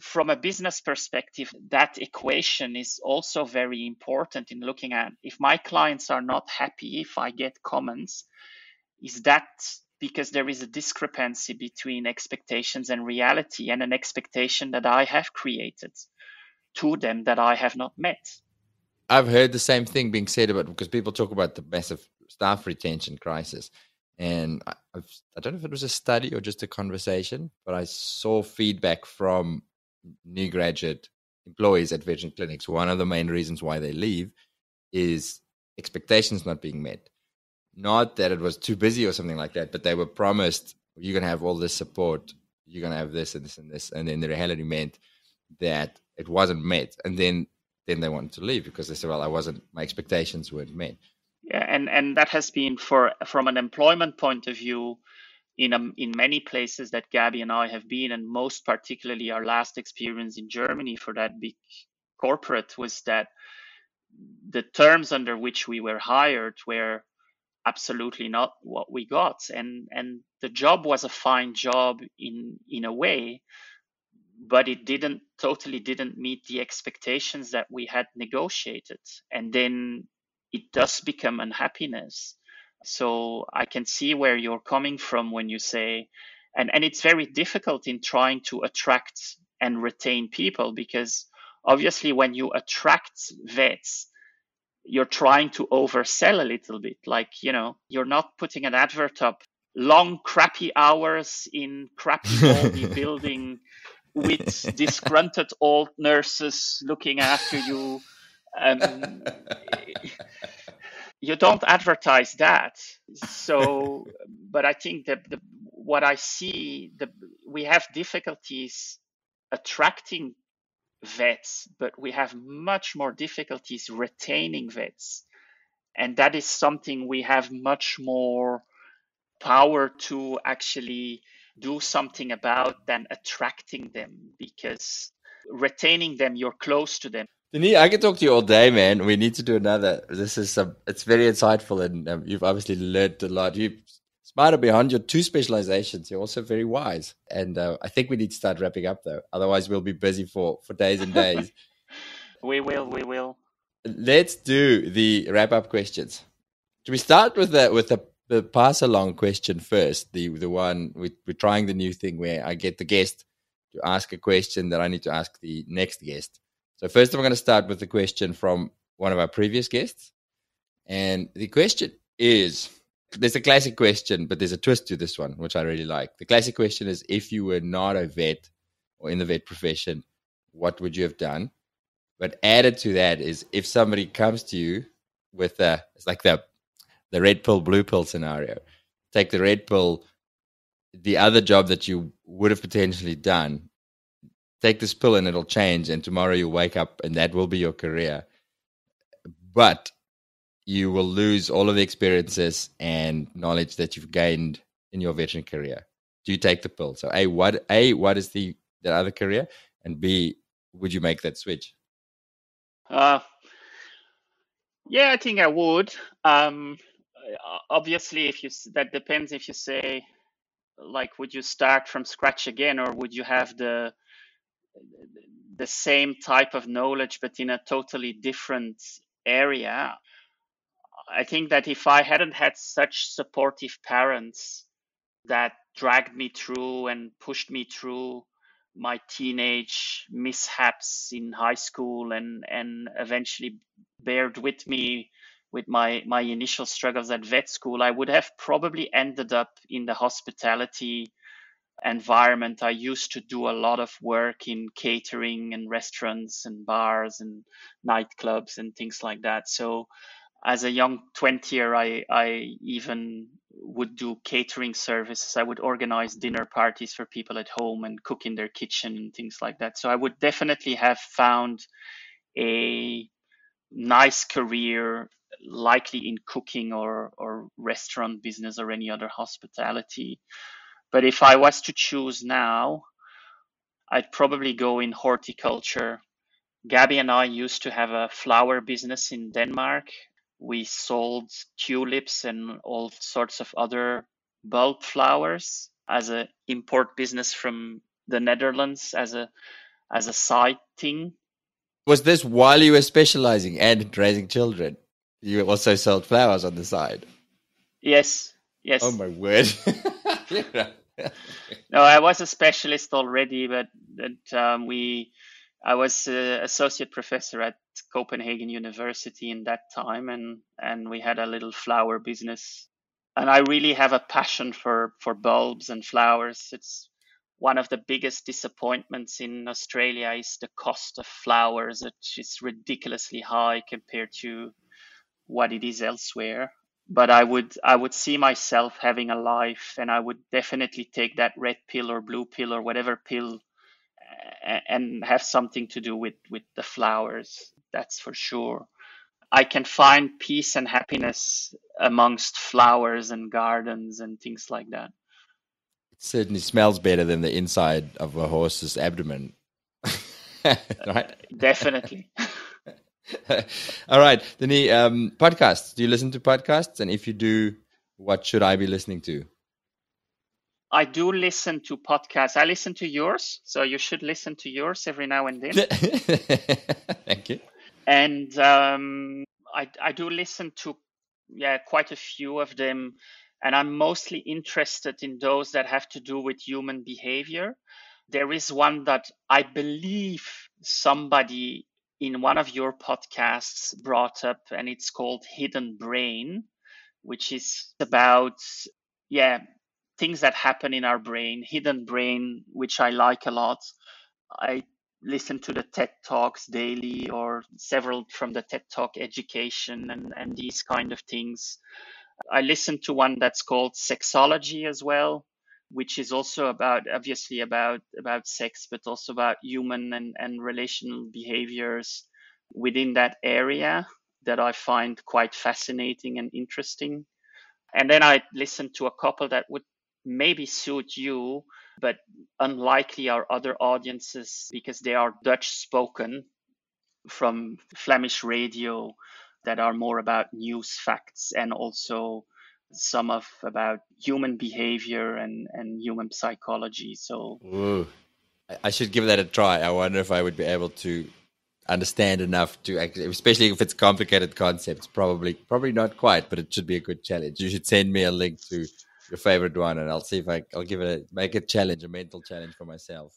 from a business perspective that equation is also very important in looking at if my clients are not happy if i get comments is that because there is a discrepancy between expectations and reality and an expectation that I have created to them that I have not met. I've heard the same thing being said about because people talk about the massive staff retention crisis. And I, I don't know if it was a study or just a conversation, but I saw feedback from new graduate employees at veterinary clinics. One of the main reasons why they leave is expectations not being met not that it was too busy or something like that, but they were promised you're going to have all this support, you're going to have this and this and this, and then the reality meant that it wasn't met, and then then they wanted to leave because they said, well, I wasn't, my expectations weren't met. And and that has been for from an employment point of view. In, a, in many places that Gabby and I have been, and most particularly our last experience in Germany for that big corporate was that the terms under which we were hired were absolutely not what we got and and the job was a fine job in in a way but it didn't totally didn't meet the expectations that we had negotiated and then it does become unhappiness so i can see where you're coming from when you say and and it's very difficult in trying to attract and retain people because obviously when you attract vets you're trying to oversell a little bit. Like, you know, you're not putting an advert up long, crappy hours in crappy, moldy building with disgruntled old nurses looking after you. Um, you don't advertise that. So, but I think that the, what I see, the, we have difficulties attracting vets, but we have much more difficulties retaining vets. And that is something we have much more power to actually do something about than attracting them because retaining them, you're close to them. Denis, I can talk to you all day, man. We need to do another. This is some, it's very insightful and um, you've obviously learned a lot. You smarter beyond your two specializations. You're also very wise. And uh, I think we need to start wrapping up though. Otherwise, we'll be busy for, for days and days. we will. We will. Let's do the wrap up questions. Do we start with the with the, the pass along question first? The the one we, we're trying the new thing where I get the guest to ask a question that I need to ask the next guest. So first, I'm going to start with the question from one of our previous guests, and the question is there's a classic question, but there's a twist to this one, which I really like. The classic question is if you were not a vet or in the vet profession, what would you have done? But added to that is if somebody comes to you with a, it's like the, the red pill, blue pill scenario. Take the red pill, the other job that you would have potentially done, take this pill and it'll change. And tomorrow you'll wake up and that will be your career. But you will lose all of the experiences and knowledge that you've gained in your veterinary career. Do you take the pill? So a what a what is the the other career, and b would you make that switch? Uh, yeah, I think I would. Um, obviously, if you that depends. If you say like, would you start from scratch again, or would you have the the same type of knowledge, but in a totally different area. I think that if I hadn't had such supportive parents that dragged me through and pushed me through my teenage mishaps in high school and and eventually bared with me with my my initial struggles at vet school i would have probably ended up in the hospitality environment. I used to do a lot of work in catering and restaurants and bars and nightclubs and things like that. So as a young 20er I, I even would do catering services. I would organize dinner parties for people at home and cook in their kitchen and things like that. So i would definitely have found a nice career likely in cooking or, or restaurant business or any other hospitality but if i was to choose now i'd probably go in horticulture Gabby and I used to have a flower business in Denmark we sold tulips and all sorts of other bulb flowers as an import business from the Netherlands as a as a side thing. Was this while you were specializing and raising children? You also sold flowers on the side. Yes. Yes. Oh my word. no, I was a specialist already, but that um, we I was uh, associate professor at Copenhagen University in that time, and and we had a little flower business. And I really have a passion for for bulbs and flowers. It's one of the biggest disappointments in Australia is the cost of flowers, which is ridiculously high compared to what it is elsewhere. But I would I would see myself having a life, and I would definitely take that red pill or blue pill or whatever pill and have something to do with with the flowers that's for sure. I can find peace and happiness amongst flowers and gardens and things like that. It certainly smells better than the inside of a horse's abdomen. Right? Definitely all right Denis, um, podcasts do you listen to podcasts and if you do what should i be listening to I do listen to podcasts. I listen to yours, so you should listen to yours every now and then. Thank you. And um, I I do listen to yeah quite a few of them, and I'm mostly interested in those that have to do with human behavior. There is one that I believe somebody in one of your podcasts brought up, and it's called Hidden Brain, which is about yeah things that happen in our brain, hidden brain, which I like a lot. I listen to the TED Talks daily or several from the TED Talk education and, and these kind of things. I listen to one that's called Sexology as well, which is also about obviously about about sex, but also about human and, and relational behaviors within that area that I find quite fascinating and interesting. And then I listened to a couple that would maybe suit you, but unlikely our other audiences because they are Dutch spoken from Flemish radio that are more about news facts and also some of about human behavior and, and human psychology. So Ooh. I should give that a try. I wonder if I would be able to understand enough to actually, especially if it's complicated concepts. Probably, probably not quite, but it should be a good challenge. You should send me a link to your favorite one, and I'll see if I I'll give it a, make a challenge, a mental challenge for myself.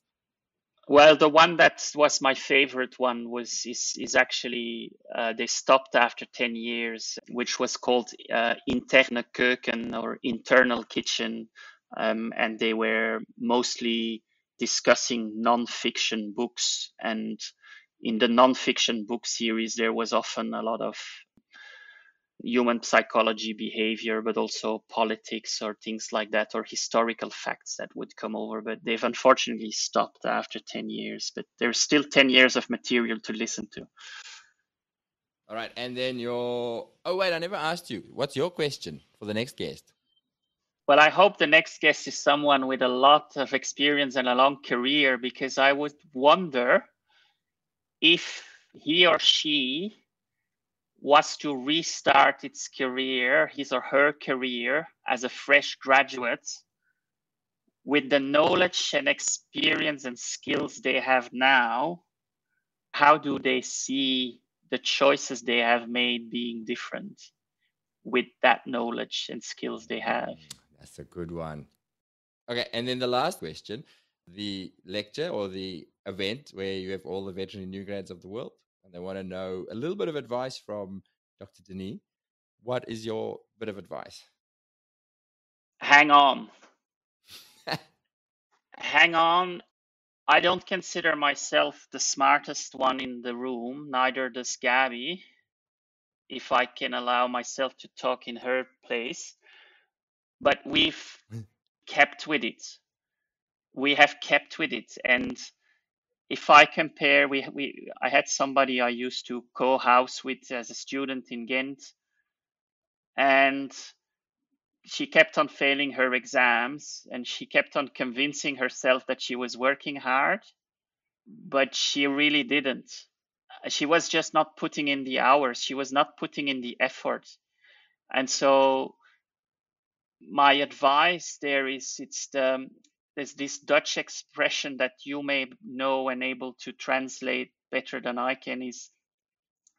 Well, the one that was my favorite one was is is actually uh, they stopped after ten years, which was called uh, interne keuken or internal kitchen, um, and they were mostly discussing non-fiction books. And in the non-fiction book series there was often a lot of human psychology, behavior, but also politics or things like that, or historical facts that would come over. But they've unfortunately stopped after 10 years, but there's still 10 years of material to listen to. All right. And then your. Oh, wait, I never asked you. What's your question for the next guest? Well, I hope the next guest is someone with a lot of experience and a long career because I would wonder if he or she was to restart its career, his or her career as a fresh graduate with the knowledge and experience and skills they have now how do they see the choices they have made being different with that knowledge and skills they have? That's a good one. Okay, and then the last question the lecture or the event where you have all the veterinary new grads of the world, and they want to know a little bit of advice from Dr. Denis. What is your bit of advice? Hang on. Hang on. I don't consider myself the smartest one in the room, neither does Gabby, if I can allow myself to talk in her place. But we've kept with it. We have kept with it. And if I compare, we, we I had somebody I used to co-house with as a student in Ghent, and she kept on failing her exams and she kept on convincing herself that she was working hard, but she really didn't. She was just not putting in the hours, she was not putting in the effort. And so my advice there is it's the there's this Dutch expression that you may know and able to translate better than I can is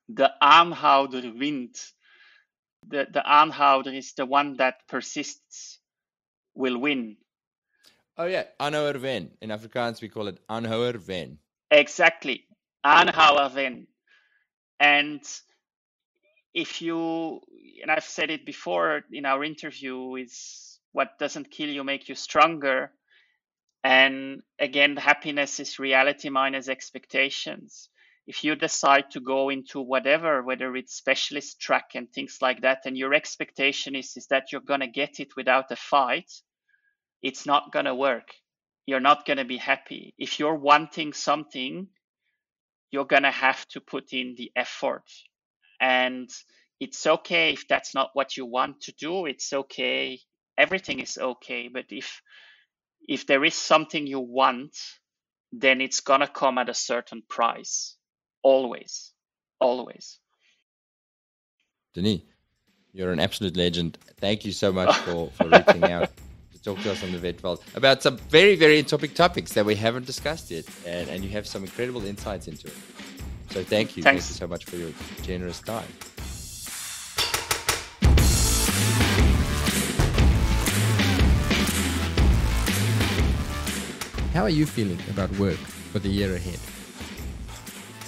the aanhouder wint the, the aanhouder is the one that persists will win. Oh yeah, aanhouer wen. In Afrikaans we call it aanhouer wen. Exactly, aanhouer wen. And if you, and I've said it before in our interview, is what doesn't kill you make you stronger. And again, happiness is reality minus expectations if you decide to go into whatever, whether it's specialist track and things like that, and your expectation is, is that you're going to get it without a fight, it's not going to work. You're not going to be happy. If you're wanting something, you're going to have to put in the effort. And it's okay if that's not what you want to do. It's okay. Everything is okay. But if if there is something you want, then it's going to come at a certain price always, always. Denis, you're an absolute legend. Thank you so much for, for reaching out to talk to us on the Vet Vault about some very, very topic topics that we haven't discussed yet. And, and you have some incredible insights into it. So thank you. Thanks. Thank you so much for your generous time. How are you feeling about work for the year ahead?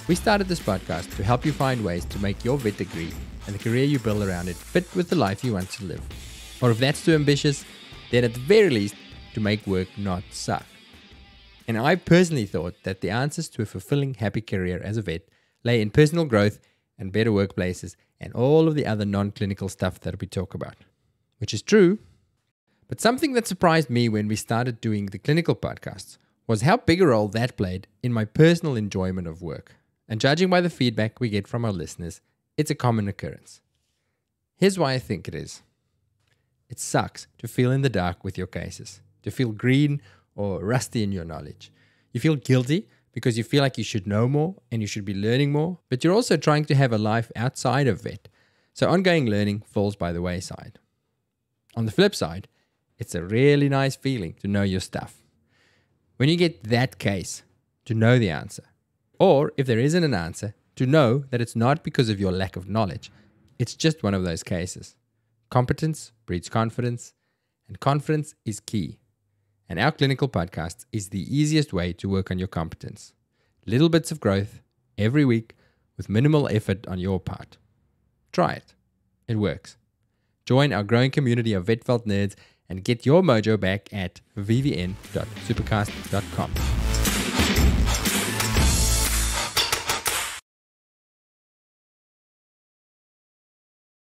We started this podcast to help you find ways to make your vet degree and the career you build around it fit with the life you want to live. Or if that's too ambitious, then at the very least, to make work not suck. And I personally thought that the answers to a fulfilling, happy career as a vet lay in personal growth and better workplaces and all of the other non clinical stuff that we talk about. Which is true. But something that surprised me when we started doing the clinical podcasts was how big a role that played in my personal enjoyment of work. And judging by the feedback we get from our listeners, it's a common occurrence. Here's why I think it is it sucks to feel in the dark with your cases, to feel green or rusty in your knowledge. You feel guilty because you feel like you should know more and you should be learning more, but you're also trying to have a life outside of vet. So ongoing learning falls by the wayside. On the flip side, it's a really nice feeling to know your stuff. When you get that case, to know the answer, or if there isn't an answer, to know that it's not because of your lack of knowledge, it's just one of those cases. Competence breeds confidence, and confidence is key. And our clinical podcast is the easiest way to work on your competence. Little bits of growth every week with minimal effort on your part. Try it. It works. Join our growing community of Vet Vault nerds and get your mojo back at vvn.supercast.com.